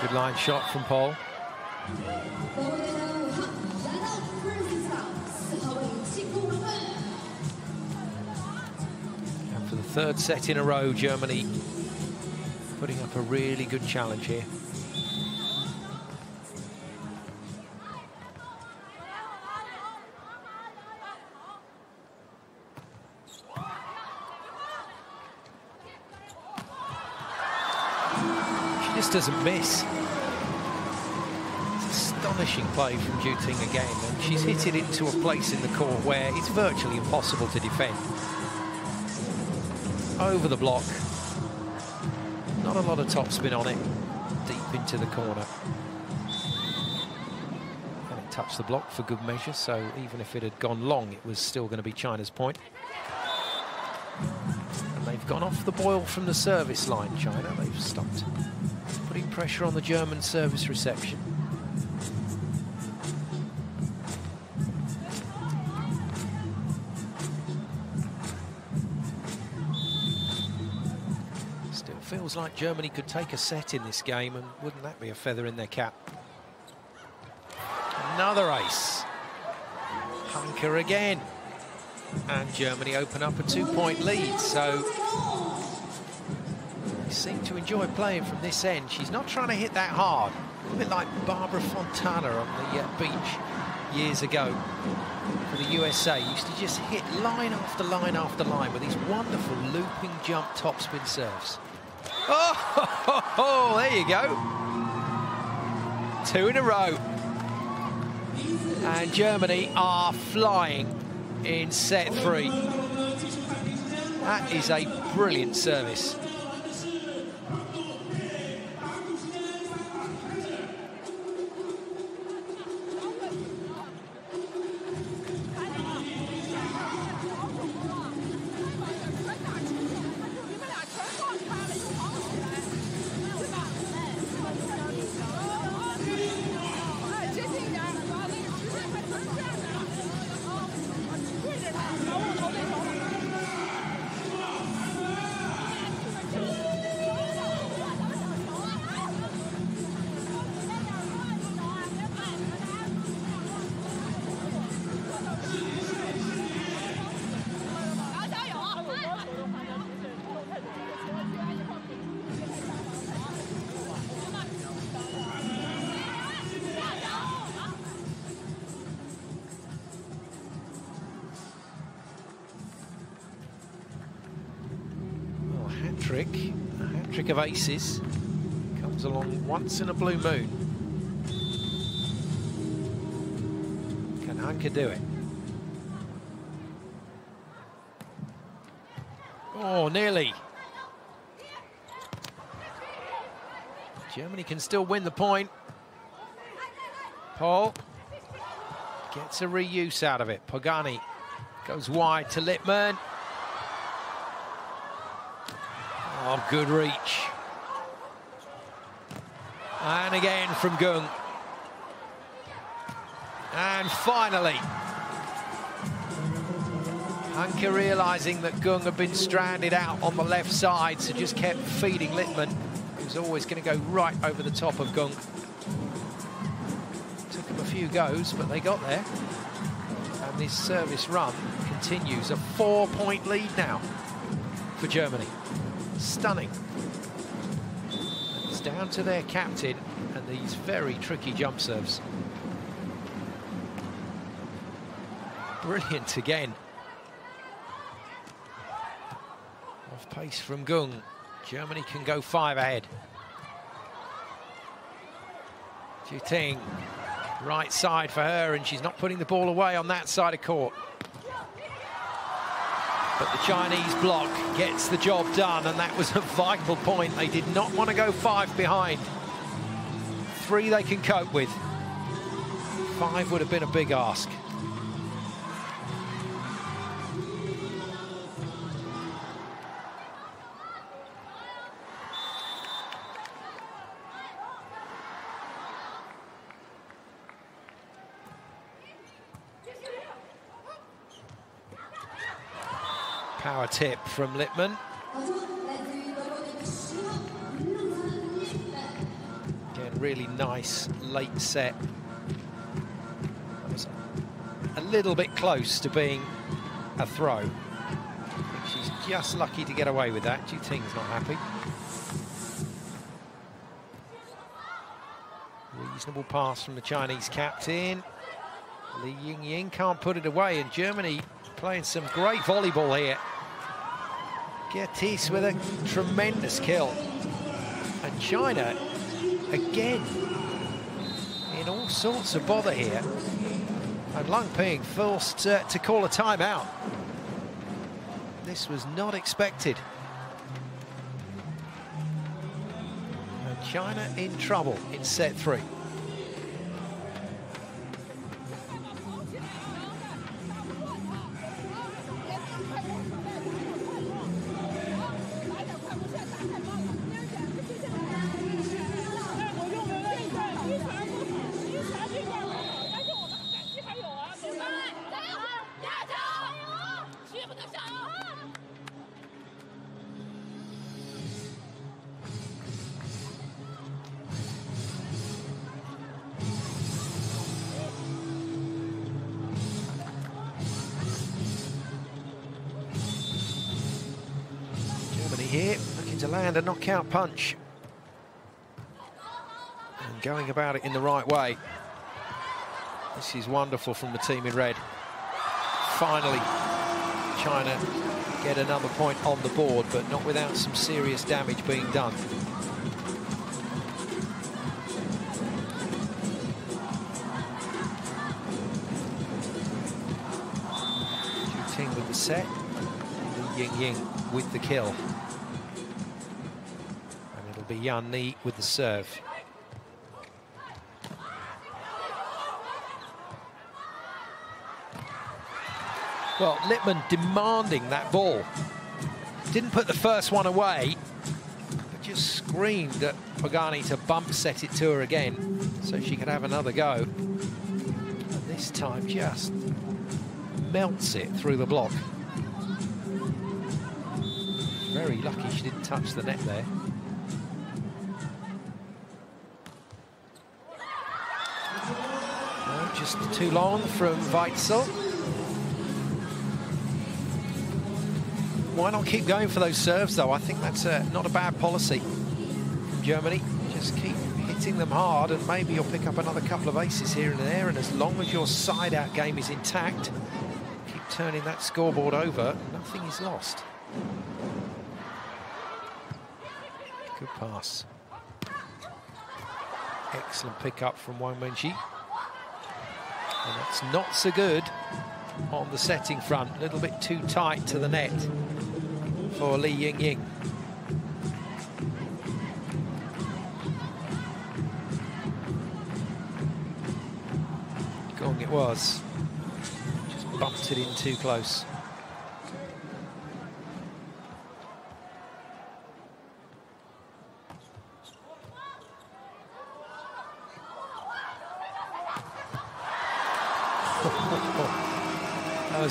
Speaker 1: Good line shot from Pohl. And for the third set in a row, Germany really good challenge here. She just doesn't miss. It's astonishing play from Zhu Ting again, and she's hit it into a place in the court where it's virtually impossible to defend. Over the block, not a lot of topspin on it. Deep into the corner. And it touched the block for good measure, so even if it had gone long, it was still going to be China's point. And they've gone off the boil from the service line, China. They've stopped putting pressure on the German service reception. Germany could take a set in this game, and wouldn't that be a feather in their cap? Another ace. Hanke again. And Germany open up a two-point lead, so they seem to enjoy playing from this end. She's not trying to hit that hard. A bit like Barbara Fontana on the uh, beach years ago for the USA. Used to just hit line after line after line with these wonderful looping jump topspin serves. Oh, ho, ho, ho, there you go. Two in a row. And Germany are flying in set three. That is a brilliant service. Trick, a hat trick of aces, comes along once in a blue moon. Can Hanke do it? Oh, nearly. Germany can still win the point. Pohl gets a reuse out of it. Pogany goes wide to Lippmann. Oh, good reach. And again from Gong. And finally, Hanke realising that Gong had been stranded out on the left side, so just kept feeding Lippmann, who's always going to go right over the top of Gong. Took him a few goes, but they got there. And this service run continues. A four-point lead now for Germany. Stunning. It's down to their captain and these very tricky jump serves. Brilliant again. Off pace from Gong. Germany can go five ahead. Zhu Ting, right side for her, and she's not putting the ball away on that side of court. But the Chinese block gets the job done, and that was a vital point. They did not want to go five behind. Three they can cope with. Five would have been a big ask. Tip from Lippmann. Again, really nice late set. That was a little bit close to being a throw. she's just lucky to get away with that. Zhu Ting's not happy. Reasonable pass from the Chinese captain. Li Yingying can't put it away, and Germany playing some great volleyball here. Geerties with a tremendous kill. And China, again, in all sorts of bother here. And Lang Ping forced uh, to call a timeout. This was not expected. And China in trouble in set three. Land a knockout punch. And going about it in the right way. This is wonderful from the team in red. Finally, China get another point on the board, but not without some serious damage being done. Ting with the set, Ying Ying with the kill be Yan Ni with the serve. Well, Lippmann demanding that ball. Didn't put the first one away, but just screamed at Pogany to bump set it to her again so she could have another go. And this time just melts it through the block. Very lucky she didn't touch the net there. Just too long from Weitzel. Why not keep going for those serves, though? I think that's uh, not a bad policy from Germany. Just keep hitting them hard, and maybe you'll pick up another couple of aces here and there. And as long as your side-out game is intact, keep turning that scoreboard over, nothing is lost. Good pass. Excellent pick-up from Wang Mengjie. And not so good on the setting front. A little bit too tight to the net for Li Yingying. Gong it was. Just bumped it in too close.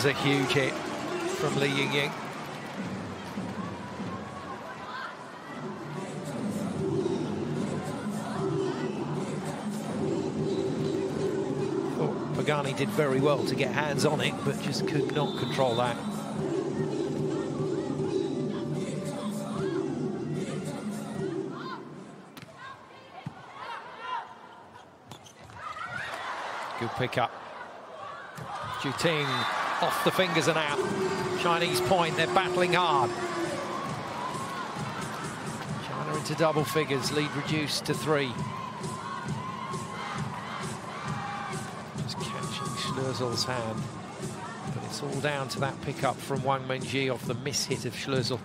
Speaker 1: A huge hit from Li Yingying. Oh, Pogany did very well to get hands on it, but just could not control that. Good pick up. Zhu Ting off the fingers and out. Chinese point, they're battling hard. China into double figures, lead reduced to three. Just catching Schölzel's hand. But it's all down to that pickup from Wang Mengjie off the miss hit of Schölzel.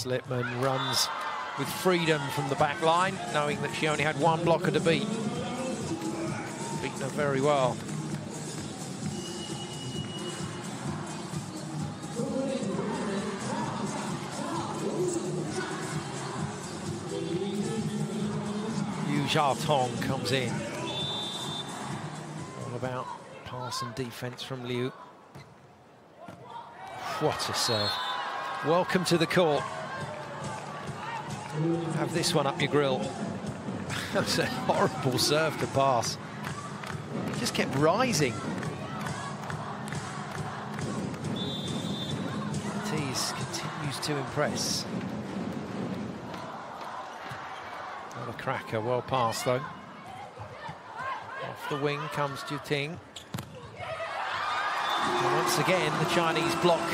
Speaker 1: Pass. Lippmann runs with freedom from the back line, knowing that she only had one blocker to beat. Beaten her very well. Liu Xiaotong comes in. All about pass and defence from Liu. What a serve. Welcome to the court. Have this one up your grill. [laughs] That's a horrible serve to pass. He just kept rising. Tees continues to impress. Not a cracker, well passed though. Off the wing comes Zhu Ting. And once again, the Chinese block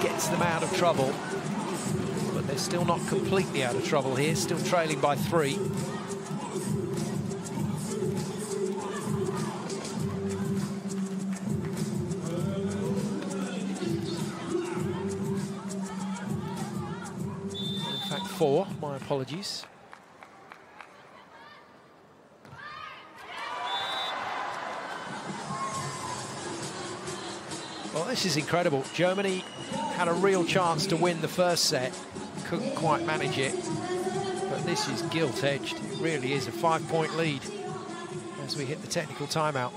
Speaker 1: gets them out of trouble still not completely out of trouble here, still trailing by three. In fact, four, my apologies. Well, this is incredible. Germany had a real chance to win the first set couldn't quite manage it. But this is gilt-edged. It really is a five-point lead as we hit the technical timeout.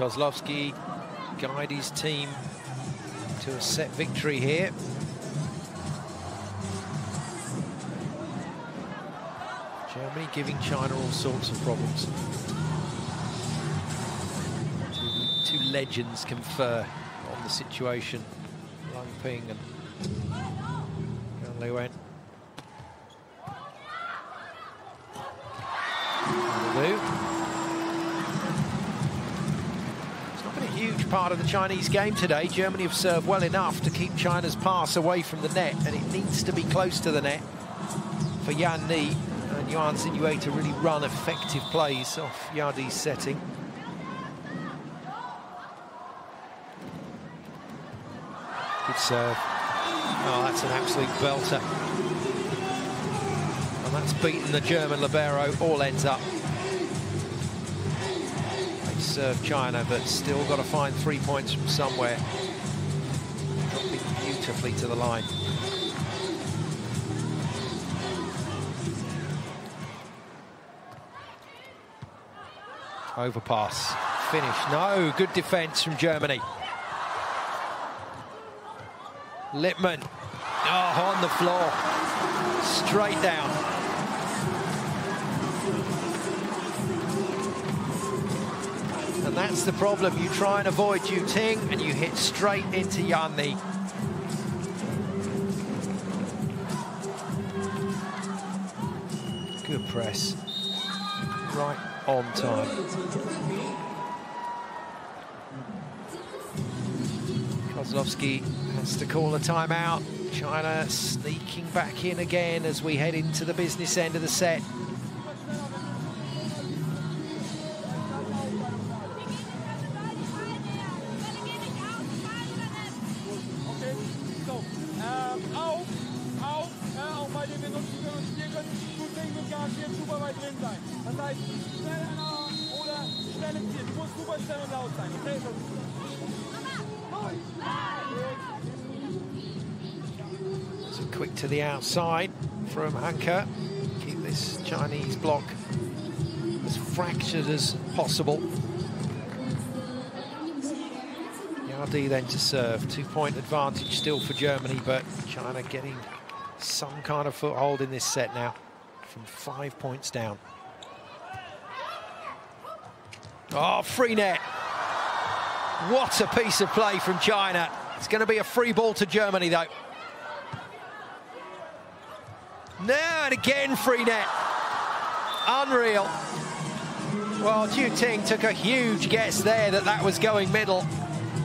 Speaker 1: Koslowski guide his team to a set victory here. Germany giving China all sorts of problems. Two, legends confer on the situation. Lang Ping and Yan Liwen. Of the Chinese game today. Germany have served well enough to keep China's pass away from the net, and it needs to be close to the net for Yan Ni and Yuan Xinyue to really run effective plays off Yao Di's setting. Good serve. Oh, that's an absolute belter. And that's beaten the German libero, all ends up. Serve China, but still got to find three points from somewhere. Dropping beautifully to the line. Overpass. Finish. No, good defence from Germany. Lippmann. Oh, on the floor. Straight down. That's the problem. You try and avoid Zhu Ting and you hit straight into Yan Ni. Good press. Right on time. Koslowski has to call a timeout. China sneaking back in again as we head into the business end of the set. The outside from Hanke. Keep this Chinese block as fractured as possible. Yao Di then to serve. Two-point advantage still for Germany, but China getting some kind of foothold in this set now from five points down. Oh, free net. What a piece of play from China. It's going to be a free ball to Germany, though. Now and again, free net. Unreal. Well, Zhu Ting took a huge guess there that that was going middle.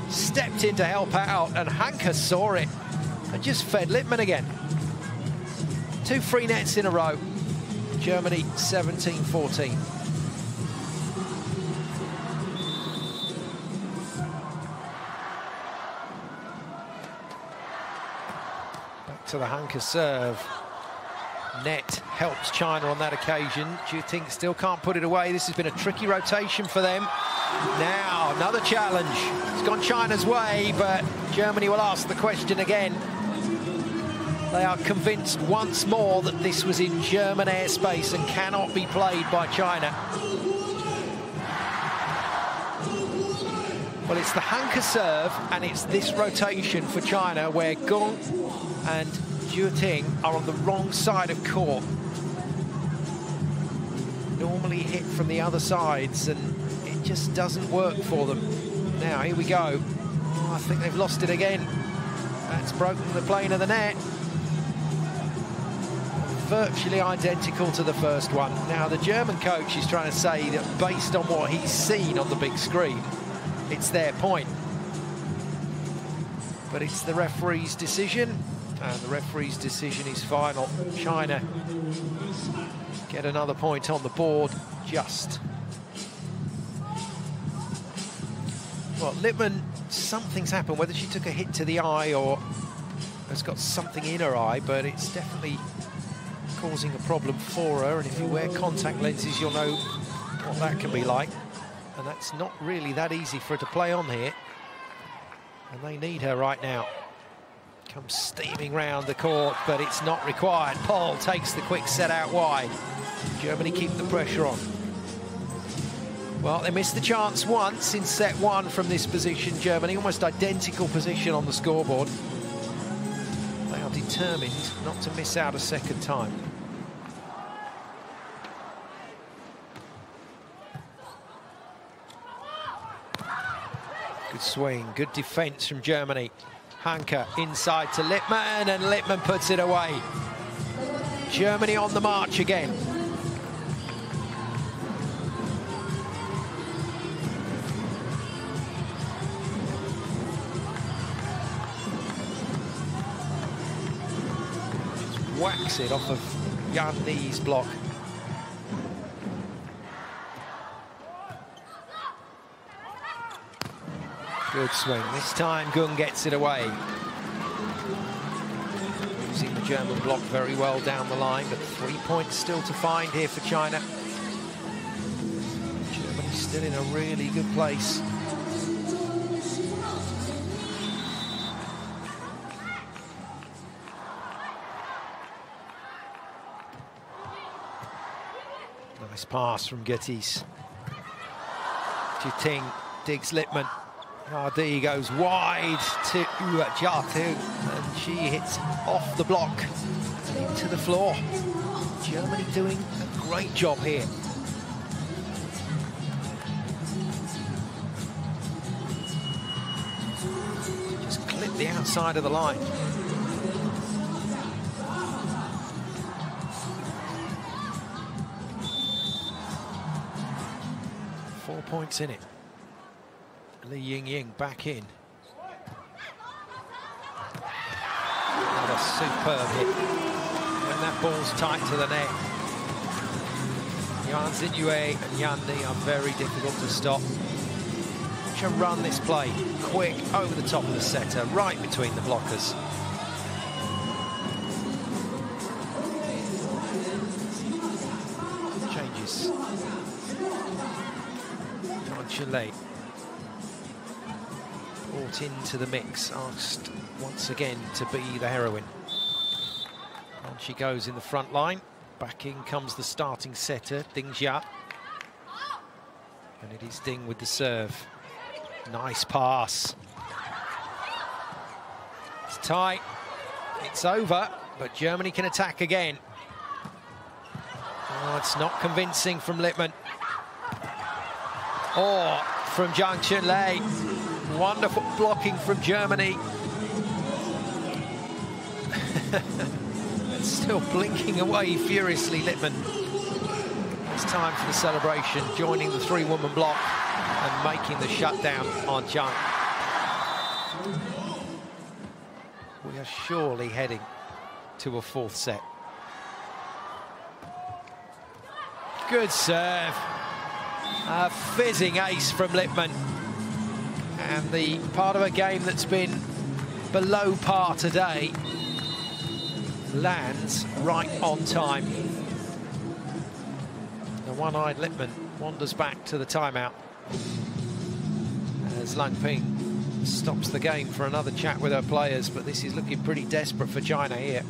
Speaker 1: Stepped in to help out, and Hanke saw it and just fed Lippmann again. Two free nets in a row. Germany 17-14. To the Hanke serve net helps China on that occasion. Zhu Ting still can't put it away. This has been a tricky rotation for them. Now, another challenge. It's gone China's way, but Germany will ask the question again. They are convinced once more that this was in German airspace and cannot be played by China. Well, it's the Hanker serve and it's this rotation for China where Gong and Zhu Ting are on the wrong side of court. Normally hit from the other sides and it just doesn't work for them. Now, here we go. Oh, I think they've lost it again. That's broken the plane of the net. Virtually identical to the first one. Now, the German coach is trying to say that based on what he's seen on the big screen, it's their point. But it's the referee's decision, and the referee's decision is final. China get another point on the board, just. Well, Lippmann, something's happened, whether she took a hit to the eye or has got something in her eye, but it's definitely causing a problem for her. And if you wear contact lenses, you'll know what that can be like and that's not really that easy for her to play on here. And they need her right now. Comes steaming round the court, but it's not required. Pohl takes the quick set out wide. Germany keep the pressure on. Well, they missed the chance once in set one from this position, Germany. Almost identical position on the scoreboard. They are determined not to miss out a second time. Good swing, good defence from Germany. Hanke inside to Lippmann, and Lippmann puts it away. Germany on the march again. Just whacks it off of Yan Ni's block. Good swing. This time Gong gets it away. Using the German block very well down the line, but three points still to find here for China. Germany still in a really good place. Nice pass from Geerties. Ting digs Lippmann. RD goes wide to Jatu, and she hits off the block into the floor. Germany doing a great job here. Just clip the outside of the line. Four points in it. Li Yingying back in. What a superb hit. And that ball's tight to the net. Yuan Xinyue and Yan Ni are very difficult to stop. Can run this play quick over the top of the setter, right between the blockers. Into the mix, asked once again to be the heroine. On she goes in the front line. Back in comes the starting setter, Ding Xia. And it is Ding with the serve. Nice pass. It's tight. It's over, but Germany can attack again. Oh, it's not convincing from Lippmann. Or from Zeng Chunlei. Wonderful blocking from Germany. [laughs] Still blinking away furiously, Lippmann. It's time for the celebration, joining the three-woman block and making the shutdown on Zhang. We are surely heading to a fourth set. Good serve. A fizzing ace from Lippmann and the part of a game that's been below par today lands right on time. The one-eyed Lippmann wanders back to the timeout as Lang Ping stops the game for another chat with her players, but this is looking pretty desperate for China here.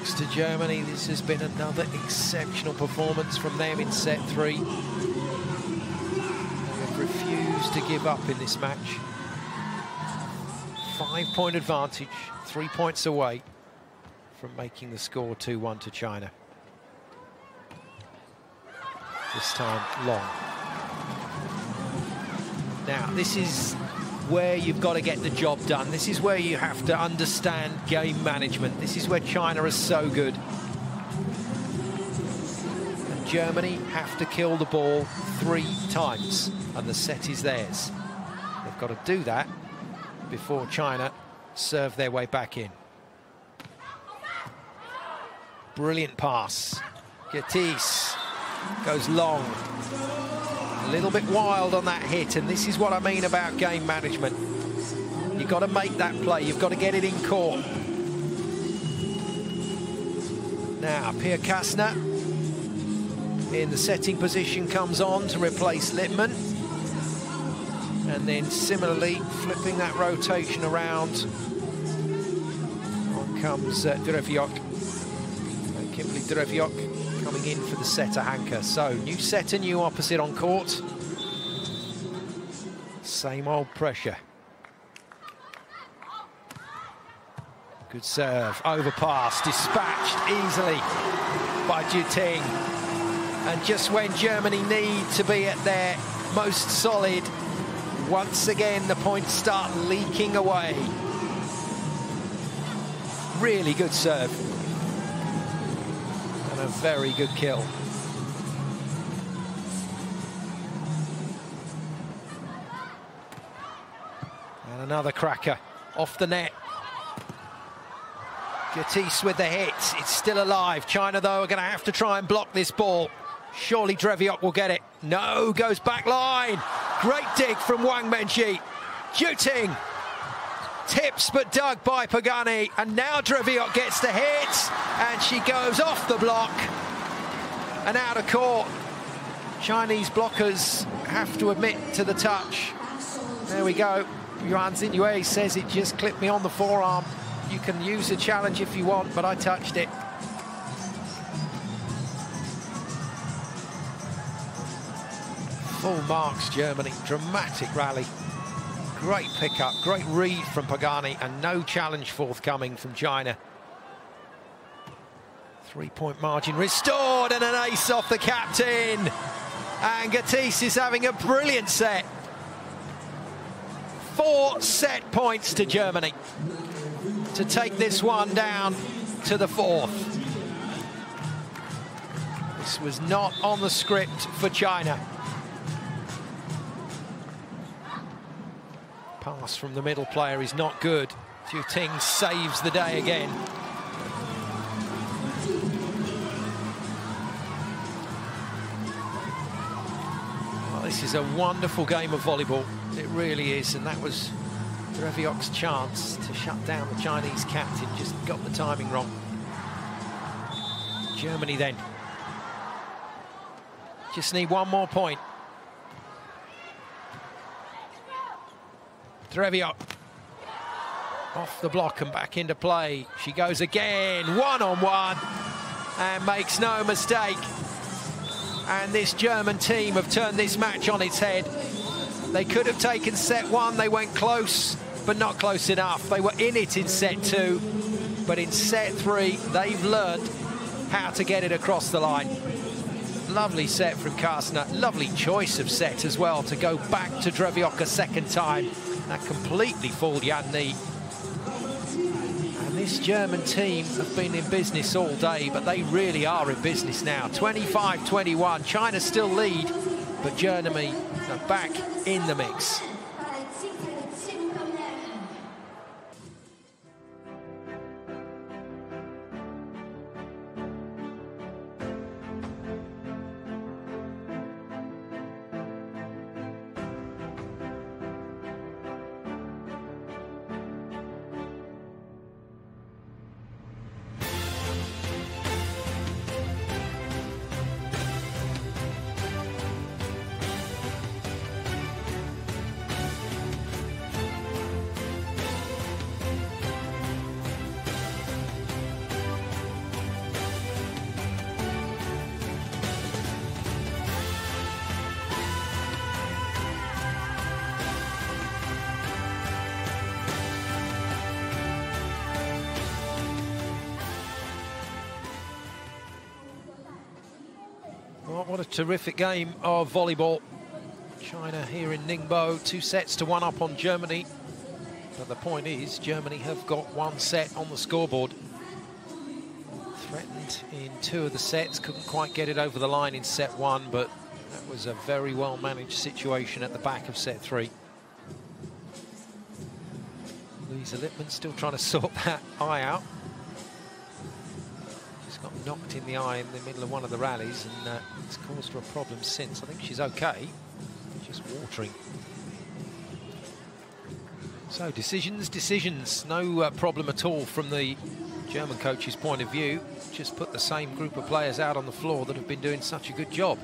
Speaker 1: Marks to Germany. This has been another exceptional performance from them in set three. They have refused to give up in this match. Five-point advantage, three points away from making the score 2-1 to China. This time long. Now, this is where you've got to get the job done. This is where you have to understand game management. This is where China is so good. And Germany have to kill the ball three times, and the set is theirs. They've got to do that before China serve their way back in. Brilliant pass. Geerties goes long. A little bit wild on that hit, and this is what I mean about game management. You've got to make that play. You've got to get it in court. Now, Pia Kastner in the setting position comes on to replace Lippmann. And then similarly, flipping that rotation around. On comes uh, Drewniok. Uh, Kimberly Drewniok coming in for the setter Hanke. So, new setter, new opposite on court. Same old pressure. Good serve, overpass, dispatched easily by Zhu Ting. And just when Germany need to be at their most solid, once again the points start leaking away. Really good serve a very good kill. And another cracker off the net. Geerties with the hit. It's still alive. China, though, are going to have to try and block this ball. Surely Drewniok will get it. No, goes back line. Great dig from Wang Mengjie. Juting tips but dug by Pogany. And now Drewniok gets the hit and she goes off the block. And out of court Chinese blockers have to admit to the touch. There we go. Yuan Xinyue says it just clipped me on the forearm. You can use a challenge if you want but I touched it. Full marks Germany. Dramatic rally Great pickup, great read from Pogany, and no challenge forthcoming from China. Three-point margin restored, and an ace off the captain. And Geerties is having a brilliant set. Four set points to Germany to take this one down to the fourth. This was not on the script for China. Pass from the middle player is not good. Ting saves the day again. Well, this is a wonderful game of volleyball. It really is, and that was Drewniok's chance to shut down the Chinese captain. Just got the timing wrong. Germany then. Just need one more point. Drewniok off the block and back into play. She goes again, one-on-one, and makes no mistake. And this German team have turned this match on its head. They could have taken set one, they went close, but not close enough. They were in it in set two, but in set three, they've learned how to get it across the line. Lovely set from Kastner, lovely choice of set as well to go back to Drewniok a second time that completely fooled Yan Ni. And this German team have been in business all day, but they really are in business now. 25-21, China still lead, but Germany are back in the mix. What a terrific game of volleyball. China here in Ningbo, two sets to one up on Germany. But the point is, Germany have got one set on the scoreboard. Threatened in two of the sets, couldn't quite get it over the line in set one, but that was a very well managed situation at the back of set three. Louisa Lippmann still trying to [laughs] sort that eye out. Knocked in the eye in the middle of one of the rallies and uh, it's caused her a problem since. I think she's okay, just watering. So decisions, decisions. No uh, problem at all from the German coach's point of view. Just put the same group of players out on the floor that have been doing such a good job.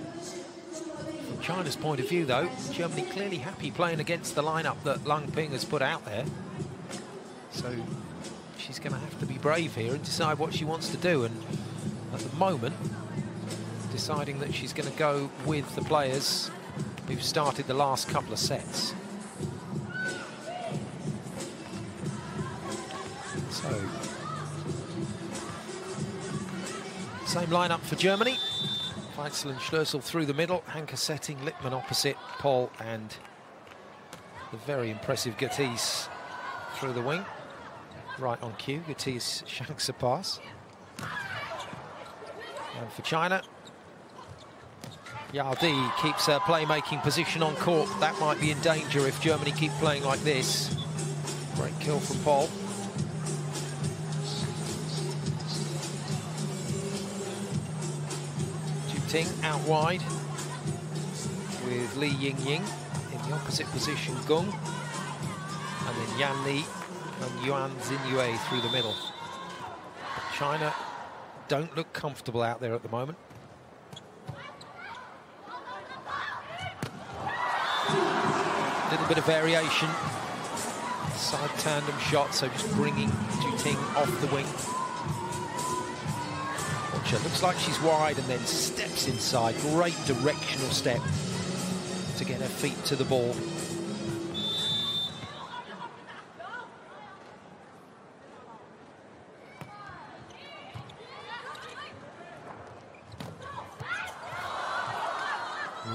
Speaker 1: From China's point of view, though, Germany clearly happy playing against the lineup that Lang Ping has put out there. So she's going to have to be brave here and decide what she wants to do. And at the moment, deciding that she's going to go with the players who've started the last couple of sets. So, same lineup for Germany. Weitzel and Schölzel through the middle, Hanke setting, Lippmann opposite, Pohl and the very impressive Geerties through the wing. Right on cue, Geerties shanks a pass. And for China, Yao Di keeps her playmaking position on court. That might be in danger if Germany keep playing like this. Great kill from Pohl. Ting out wide with Li Yingying in the opposite position, Gong. And then Yan Ni and Yuan Xinyue through the middle. China don't look comfortable out there at the moment. A little bit of variation. Side tandem shot, so just bringing Zhu Ting off the wing. Watch her, looks like she's wide and then steps inside. Great directional step to get her feet to the ball.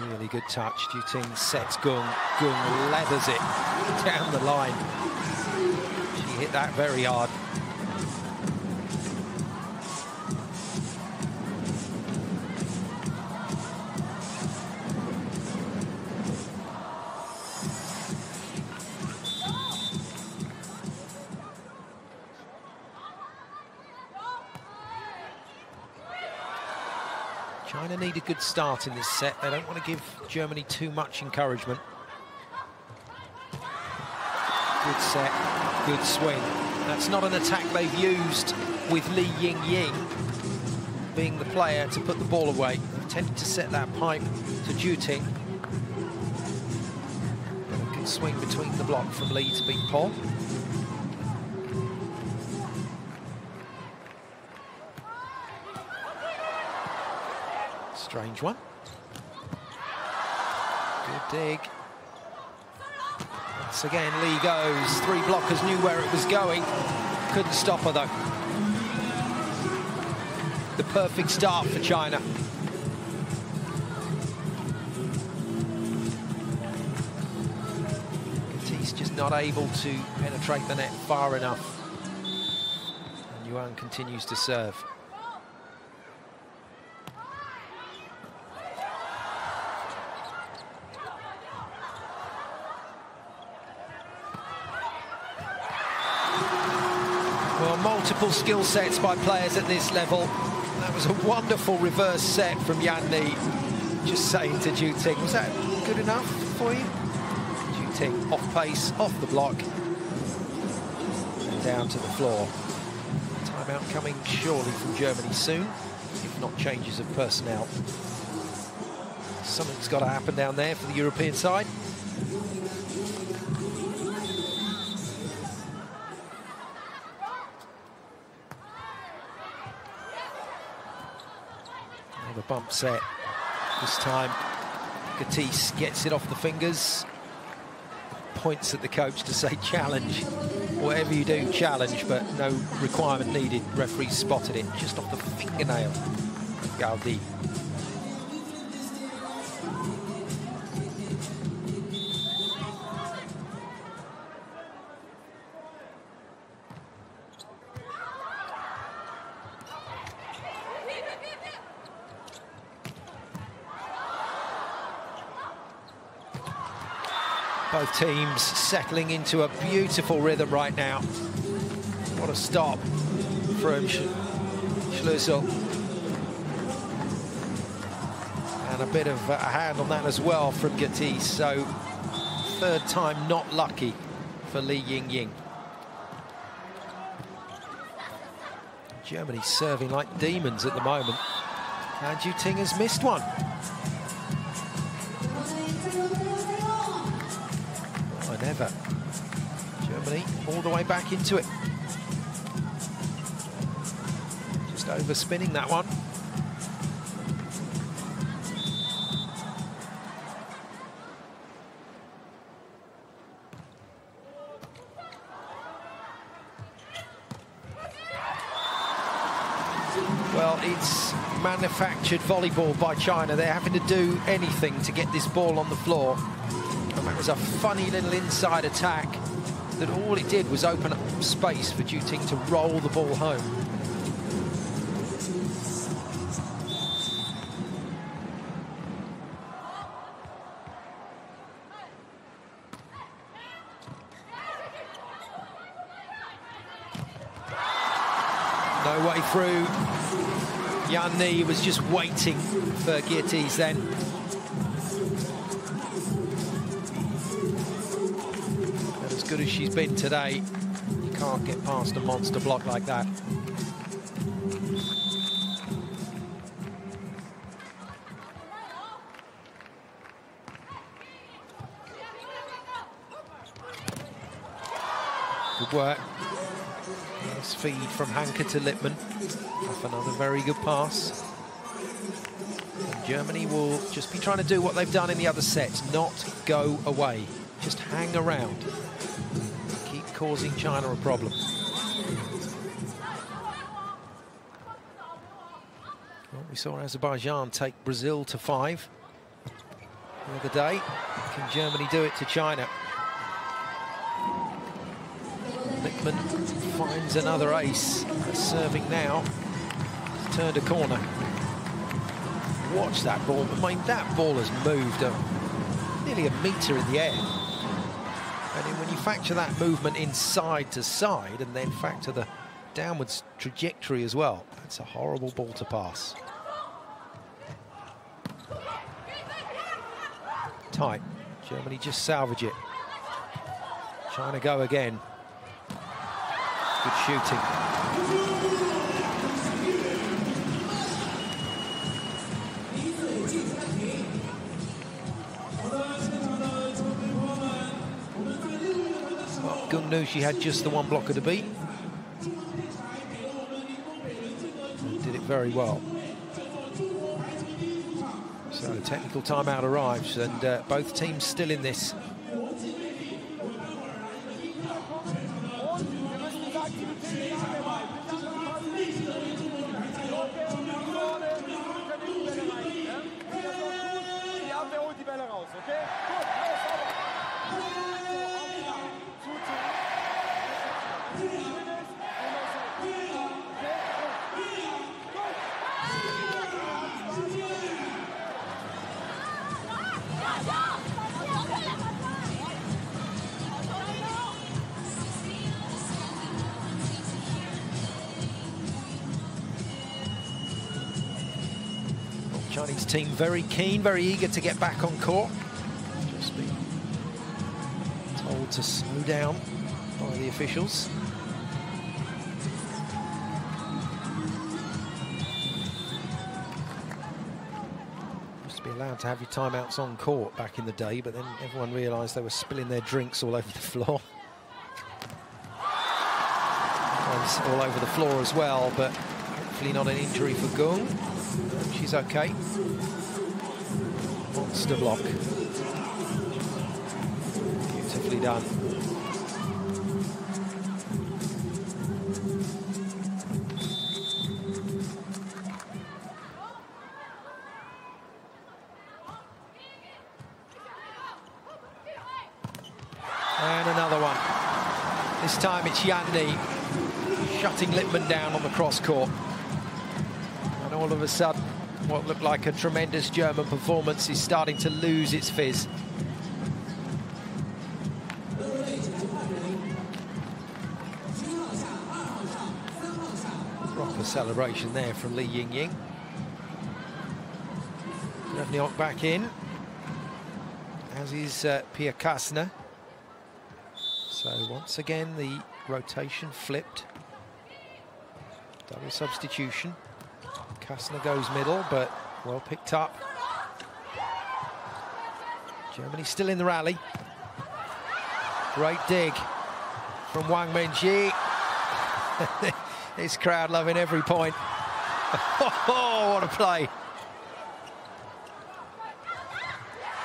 Speaker 1: Really good touch. Zhu sets Gong. Gong leathers it down the line. She hit that very hard. China need a good start in this set. They don't want to give Germany too much encouragement. Good set, good swing. That's not an attack they've used with Li Yingying being the player to put the ball away. They've tended to set that pipe to Zhu Ting. A good swing between the block from Li to beat Pohl. Strange one. Good dig. Once again, Li goes. Three blockers knew where it was going. Couldn't stop her, though. The perfect start for China. Geerties just not able to penetrate the net far enough. And Yuan continues to serve. Well, multiple skill sets by players at this level. That was a wonderful reverse set from Yan Ni. Just saying to Zhu Ting, was that good enough for you? Zhu Ting off pace, off the block, and down to the floor. Timeout coming surely from Germany soon, if not changes of personnel. Something's got to happen down there for the European side. Set. This time, Geerties gets it off the fingers. Points at the coach to say challenge. Whatever you do, challenge, but no requirement needed. Referee spotted it just off the fingernail. Yao Di. Teams settling into a beautiful rhythm right now. What a stop from Sch Schölzel. And a bit of a hand on that as well from Geerties. So third time not lucky for Li Yingying. Germany serving like demons at the moment. And Zhu Ting has missed one. Never. Germany all the way back into it. Just over spinning that one. Well, it's manufactured volleyball by China. They're having to do anything to get this ball on the floor. Was a funny little inside attack that all it did was open up space for Zhu Ting to roll the ball home. No way through. Yan Ni was just waiting for Geerties then. She's been today, you can't get past a monster block like that. Good work. Nice feed from Hanke to Lippmann. Off another very good pass. And Germany will just be trying to do what they've done in the other sets, not go away. Just hang around. Causing China a problem. Well, we saw Azerbaijan take Brazil to five the other day. Can Germany do it to China? Lippmann finds another ace. Serving now. Turned a corner. Watch that ball. I mean, that ball has moved uh, nearly a metre in the air. Factor that movement inside to side and then factor the downwards trajectory as well, it's a horrible ball to pass. Tight. Germany just salvage it. China go again. Good shooting. Knew she had just the one blocker to beat. Did it very well. So the technical timeout arrives and uh, both teams still in this. Very keen, very eager to get back on court. Just been told to slow down by the officials. Used to be allowed to have your timeouts on court back in the day, but then everyone realised they were spilling their drinks all over the floor. all over the floor as well, but hopefully not an injury for Gong she's okay. Monster block. Beautifully done. And another one. This time it's Yan Ni shutting Lippmann down on the cross court. And all of a sudden, what looked like a tremendous German performance is starting to lose its fizz. Proper celebration there from Li Yingying. Drewniok back in, as is uh, Pia Kastner. So once again, the rotation flipped. Double substitution. Kastner goes middle, but well picked up. Germany still in the rally. Great dig from Wang Mengjie. [laughs] this crowd loving every point. [laughs] oh, what a play.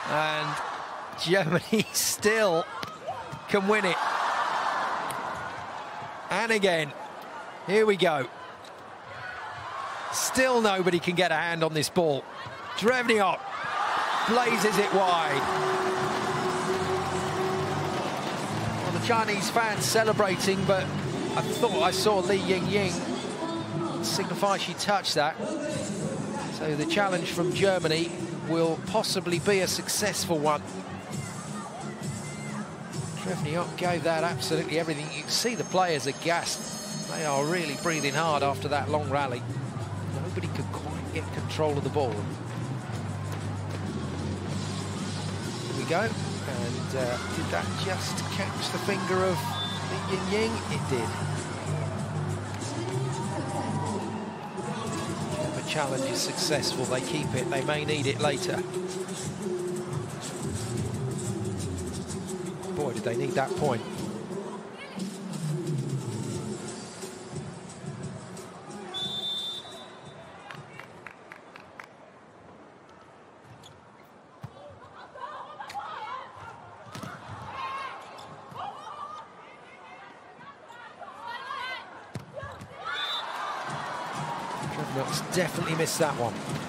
Speaker 1: And Germany [laughs] still can win it. And again, here we go. Still nobody can get a hand on this ball. Drewniok blazes it wide. Well, the Chinese fans celebrating, but I thought I saw Li Ying Yingying signify she touched that. So the challenge from Germany will possibly be a successful one. Drewniok gave that absolutely everything. You can see the players are gassed. They are really breathing hard after that long rally. Nobody could quite get control of the ball. Here we go. And uh, did that just catch the finger of Li Yingying? It did. If a challenge is successful, they keep it. They may need it later. Boy, did they need that point. Missed that one.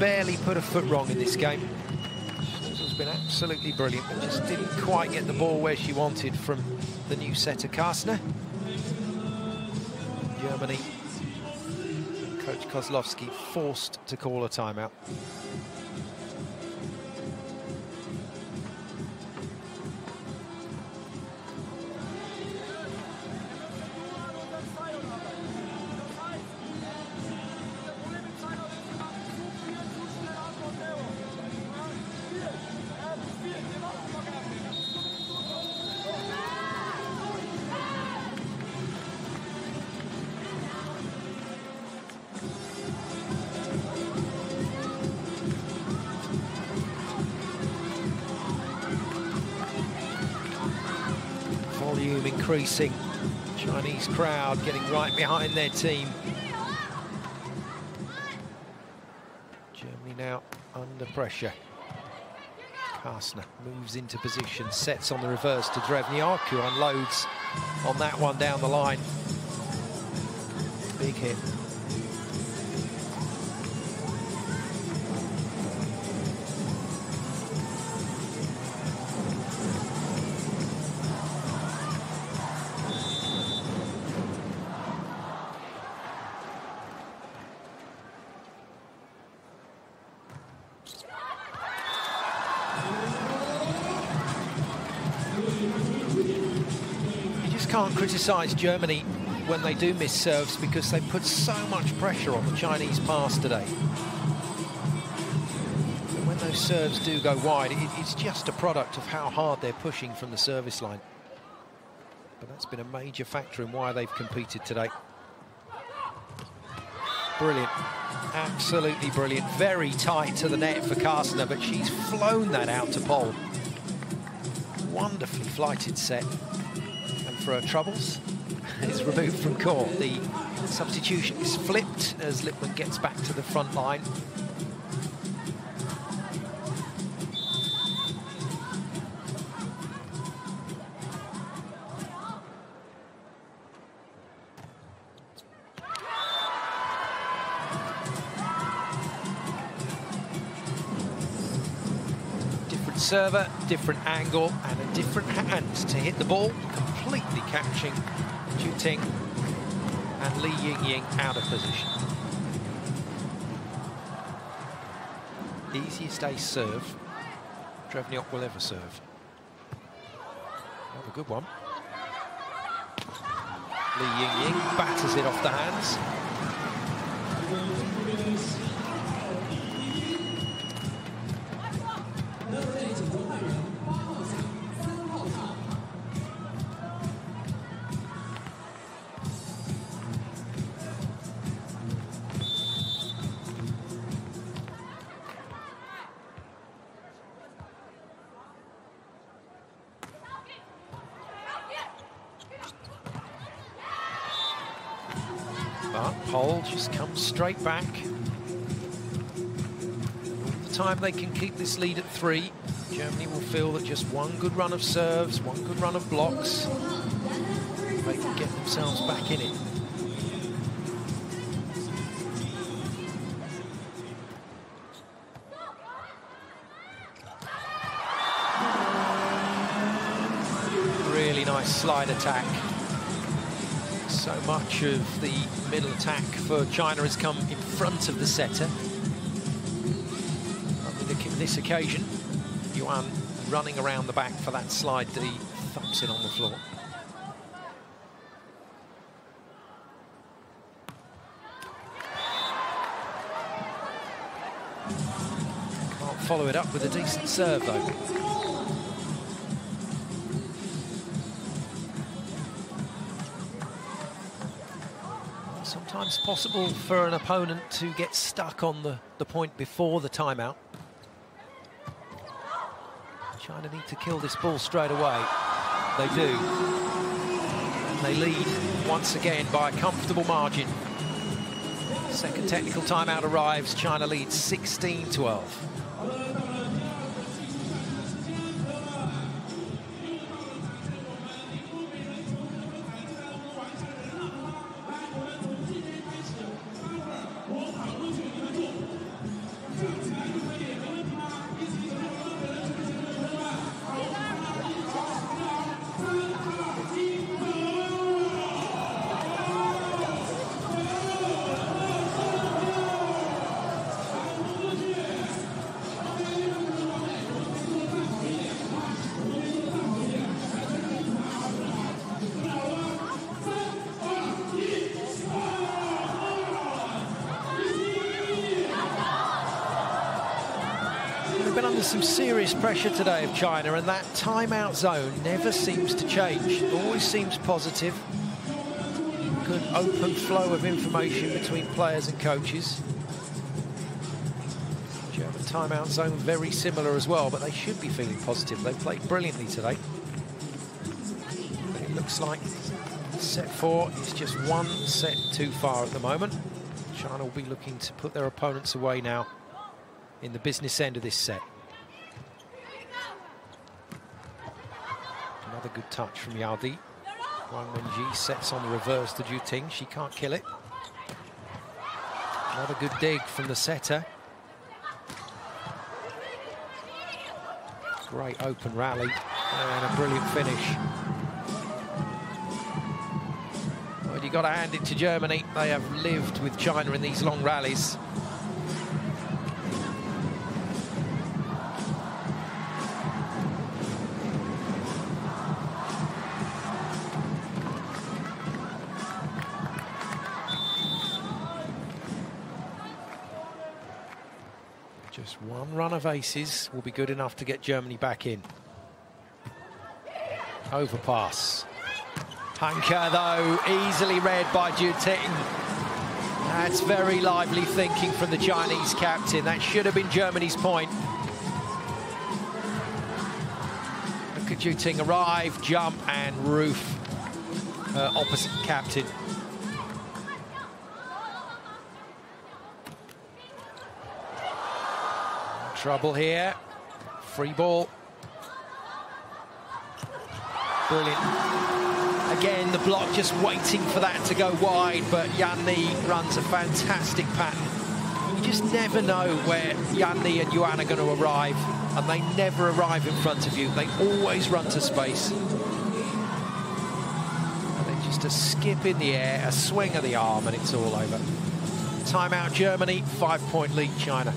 Speaker 1: Barely put a foot wrong in this game. Schölzel's been absolutely brilliant, but just didn't quite get the ball where she wanted from the new setter Kastner. Germany, Coach Koslowski forced to call a timeout. Increasing. Chinese crowd getting right behind their team. Germany now under pressure. Kastner moves into position, sets on the reverse to Drewniok, who unloads on that one down the line. Big hit. Criticise Germany when they do miss serves because they put so much pressure on the Chinese pass today. And when those serves do go wide, it, it's just a product of how hard they're pushing from the service line. But that's been a major factor in why they've competed today. Brilliant. Absolutely brilliant. Very tight to the net for Kastner, but she's flown that out to Pohl. Wonderfully flighted set for her troubles [laughs] is removed from court. The substitution is flipped as Lippmann gets back to the front line. Different server, different angle and a different hand to hit the ball completely catching Zhu Ting and Li Yingying out of position. Easiest ace serve Drewniok will ever serve. A good one. Li Yingying batters it off the hands. Straight back. All the time they can keep this lead at three, Germany will feel that just one good run of serves, one good run of blocks, they can get themselves back in it. Really nice slide attack much of the middle attack for China has come in front of the setter. On this occasion, Yuan running around the back for that slide that he thumps it on the floor. Can't follow it up with a decent serve, though. Sometimes possible for an opponent to get stuck on the, the point before the timeout. China need to kill this ball straight away. They do. They lead once again by a comfortable margin. Second technical timeout arrives. China leads 16-12. Pressure today of China, and that timeout zone never seems to change. Always seems positive. Good open flow of information between players and coaches. German timeout zone very similar as well, but they should be feeling positive. They played brilliantly today. But it looks like set four is just one set too far at the moment. China will be looking to put their opponents away now in the business end of this set. Another good touch from Yao Di. Wang Mengjie sets on the reverse to Zhu Ting. She can't kill it. Another good dig from the setter. Great open rally and a brilliant finish. Well, you've got to hand it to Germany. They have lived with China in these long rallies. Run of aces will be good enough to get Germany back in. Overpass. Hanke, though, easily read by Zhu Ting. That's very lively thinking from the Chinese captain. That should have been Germany's point. Look at Zhu Ting arrive, jump, and roof uh, opposite captain. Trouble here. Free ball. Brilliant. Again, the block just waiting for that to go wide, but Yan Ni runs a fantastic pattern. You just never know where Yan Ni and Yuan are going to arrive. and they never arrive in front of you. They always run to space. And then just a skip in the air, a swing of the arm, and it's all over. Timeout Germany, five-point lead China.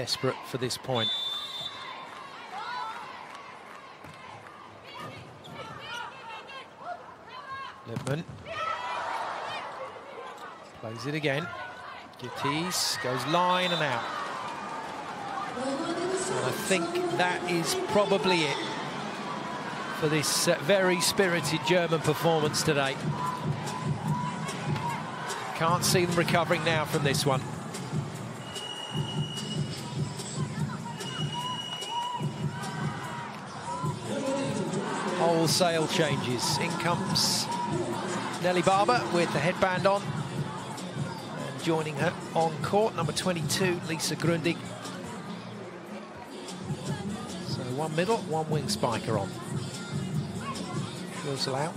Speaker 1: Desperate for this point. Lippmann plays it again. Geerties goes line and out. And I think that is probably it for this uh, very spirited German performance today. Can't see them recovering now from this one. Wholesale changes. In comes Nelly Barber with the headband on. And joining her on court, number 22, Lisa Gründing. So one middle, one wing spiker on. Goes out.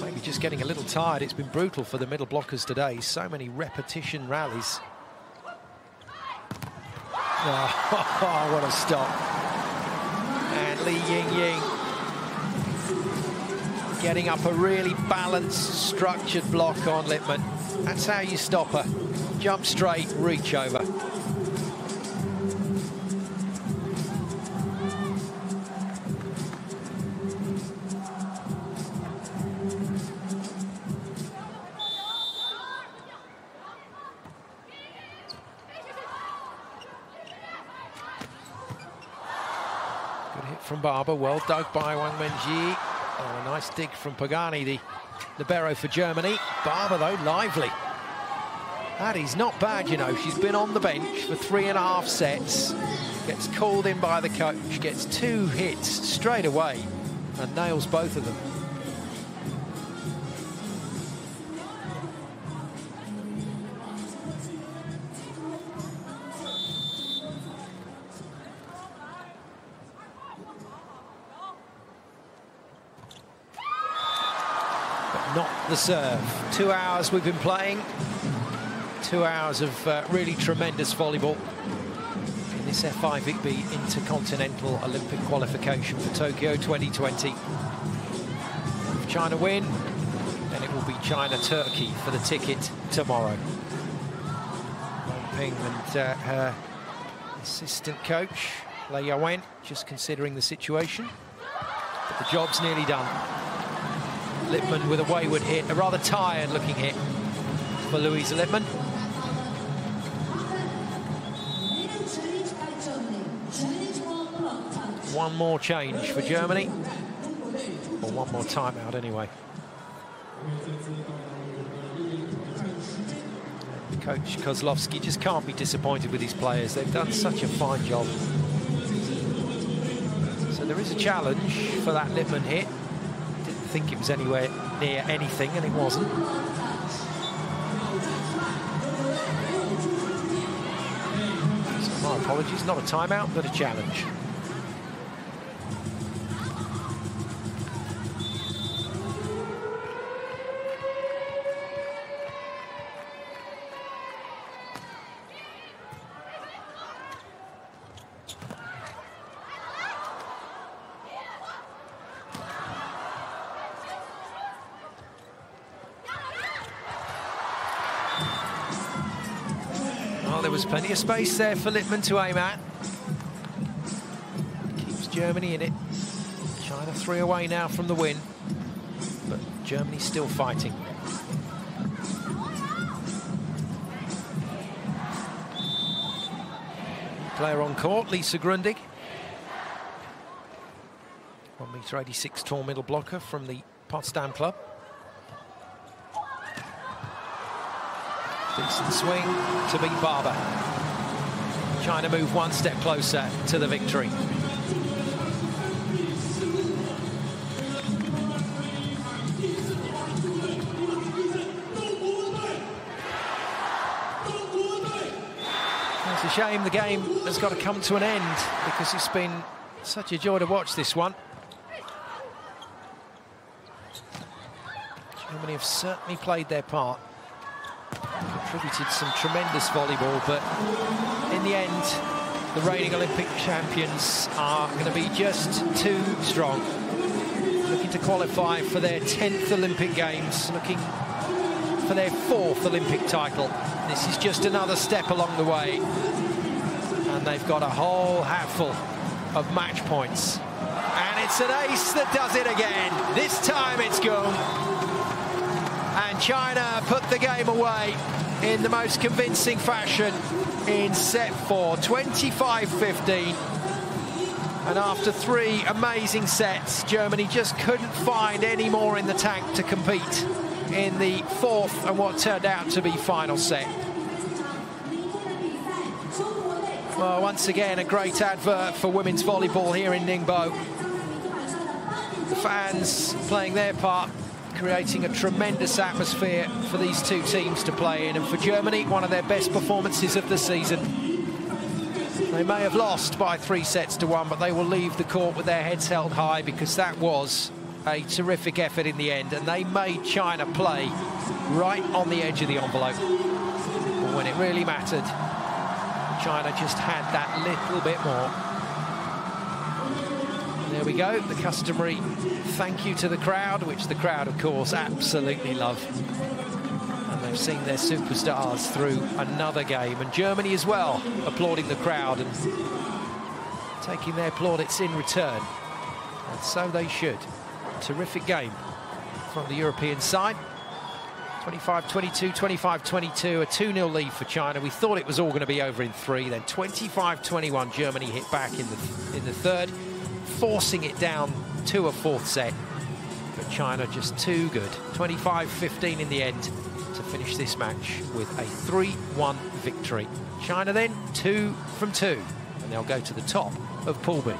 Speaker 1: Maybe just getting a little tired. It's been brutal for the middle blockers today. So many repetition rallies. [laughs] Oh, what a stop. Li Ying Ying getting up a really balanced, structured block on Lippmann. That's how you stop her. Jump straight, reach over. Barber. Well dug by Wang Mengjie. Oh, a nice dig from Pogany, the libero for Germany. Barber, though, lively. That is not bad, you know. She's been on the bench for three and a half sets. Gets called in by the coach, gets two hits straight away and nails both of them. The serve. Two hours we've been playing. Two hours of uh, really tremendous volleyball in this FIVB Intercontinental Olympic qualification for Tokyo 2020. If China win, then it will be China-Turkey for the ticket tomorrow. Ping and uh, her assistant coach, Lei Yawen, just considering the situation. But the job's nearly done. Lippmann with a wayward hit, a rather tired looking hit for Louisa Lippmann. One more change for Germany, or one more timeout anyway. Coach Koslowski just can't be disappointed with his players. They've done such a fine job. So there is a challenge for that Lippmann hit think it was anywhere near anything, and it wasn't. So my apologies, not a timeout, but a challenge. Of space there for Lippmann to aim at. Keeps Germany in it. China three away now from the win. But Germany still fighting. Player on court, Lisa Gründing. 1 metre 86 tall middle blocker from the Potsdam club. Decent swing to beat Barber. China move one step closer to the victory. It's a shame the game has got to come to an end because it's been such a joy to watch this one. Germany have certainly played their part, contributed some tremendous volleyball, but in the end, the reigning Olympic champions are going to be just too strong. Looking to qualify for their 10th Olympic Games, looking for their fourth Olympic title. This is just another step along the way. And they've got a whole handful of match points. And it's an ace that does it again. This time it's gone. And China put the game away in the most convincing fashion in set four, 25-15. And after three amazing sets, Germany just couldn't find any more in the tank to compete in the fourth and what turned out to be final set. Well, once again, a great advert for women's volleyball here in Ningbo. The fans playing their part, creating a tremendous atmosphere for these two teams to play in. And for Germany, one of their best performances of the season. They may have lost by three sets to one, but they will leave the court with their heads held high because that was a terrific effort in the end, and they made China play right on the edge of the envelope. But when it really mattered, China just had that little bit more. There we go, the customary thank you to the crowd, which the crowd, of course, absolutely love. And they've seen their superstars through another game, and Germany as well, applauding the crowd and taking their plaudits in return. And so they should terrific game from the European side. 25-22, 25-22, a 2-0 lead for China. We thought it was all going to be over in three. Then 25-21, Germany hit back in the in the third, forcing it down to a fourth set. But China just too good. 25-15 in the end to finish this match with a 3-1 victory. China then two from two, and they'll go to the top of Pool B.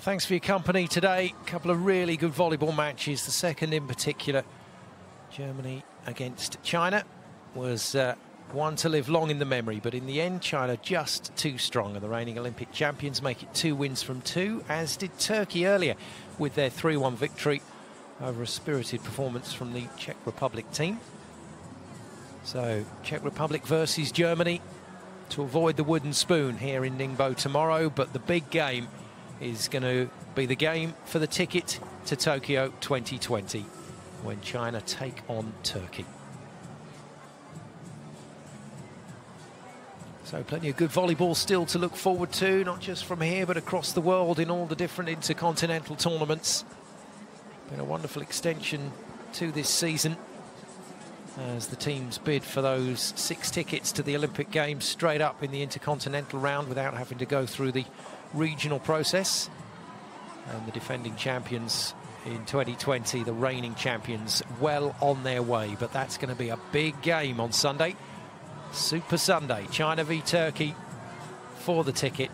Speaker 1: Well, thanks for your company today. A couple of really good volleyball matches. The second in particular, Germany against China, was uh, one to live long in the memory. But in the end, China just too strong. And the reigning Olympic champions make it two wins from two, as did Turkey earlier with their 3-1 victory over a spirited performance from the Czech Republic team. So, Czech Republic versus Germany to avoid the wooden spoon here in Ningbo tomorrow. But the big game is going to be the game for the ticket to Tokyo 2020 when China take on Turkey. So plenty of good volleyball still to look forward to, not just from here, but across the world in all the different intercontinental tournaments. Been a wonderful extension to this season as the teams bid for those six tickets to the Olympic Games straight up in the intercontinental round without having to go through the regional process. And the defending champions in 2020, the reigning champions, well on their way. But that's going to be a big game on Sunday. Super Sunday, China v Turkey for the ticket.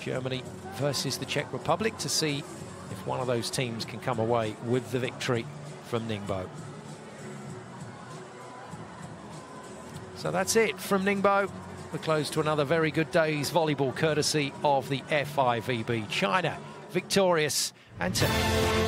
Speaker 1: Germany versus the Czech Republic to see if one of those teams can come away with the victory from Ningbo. So that's it from Ningbo. We're close to another very good day's volleyball courtesy of the FIVB. China victorious and.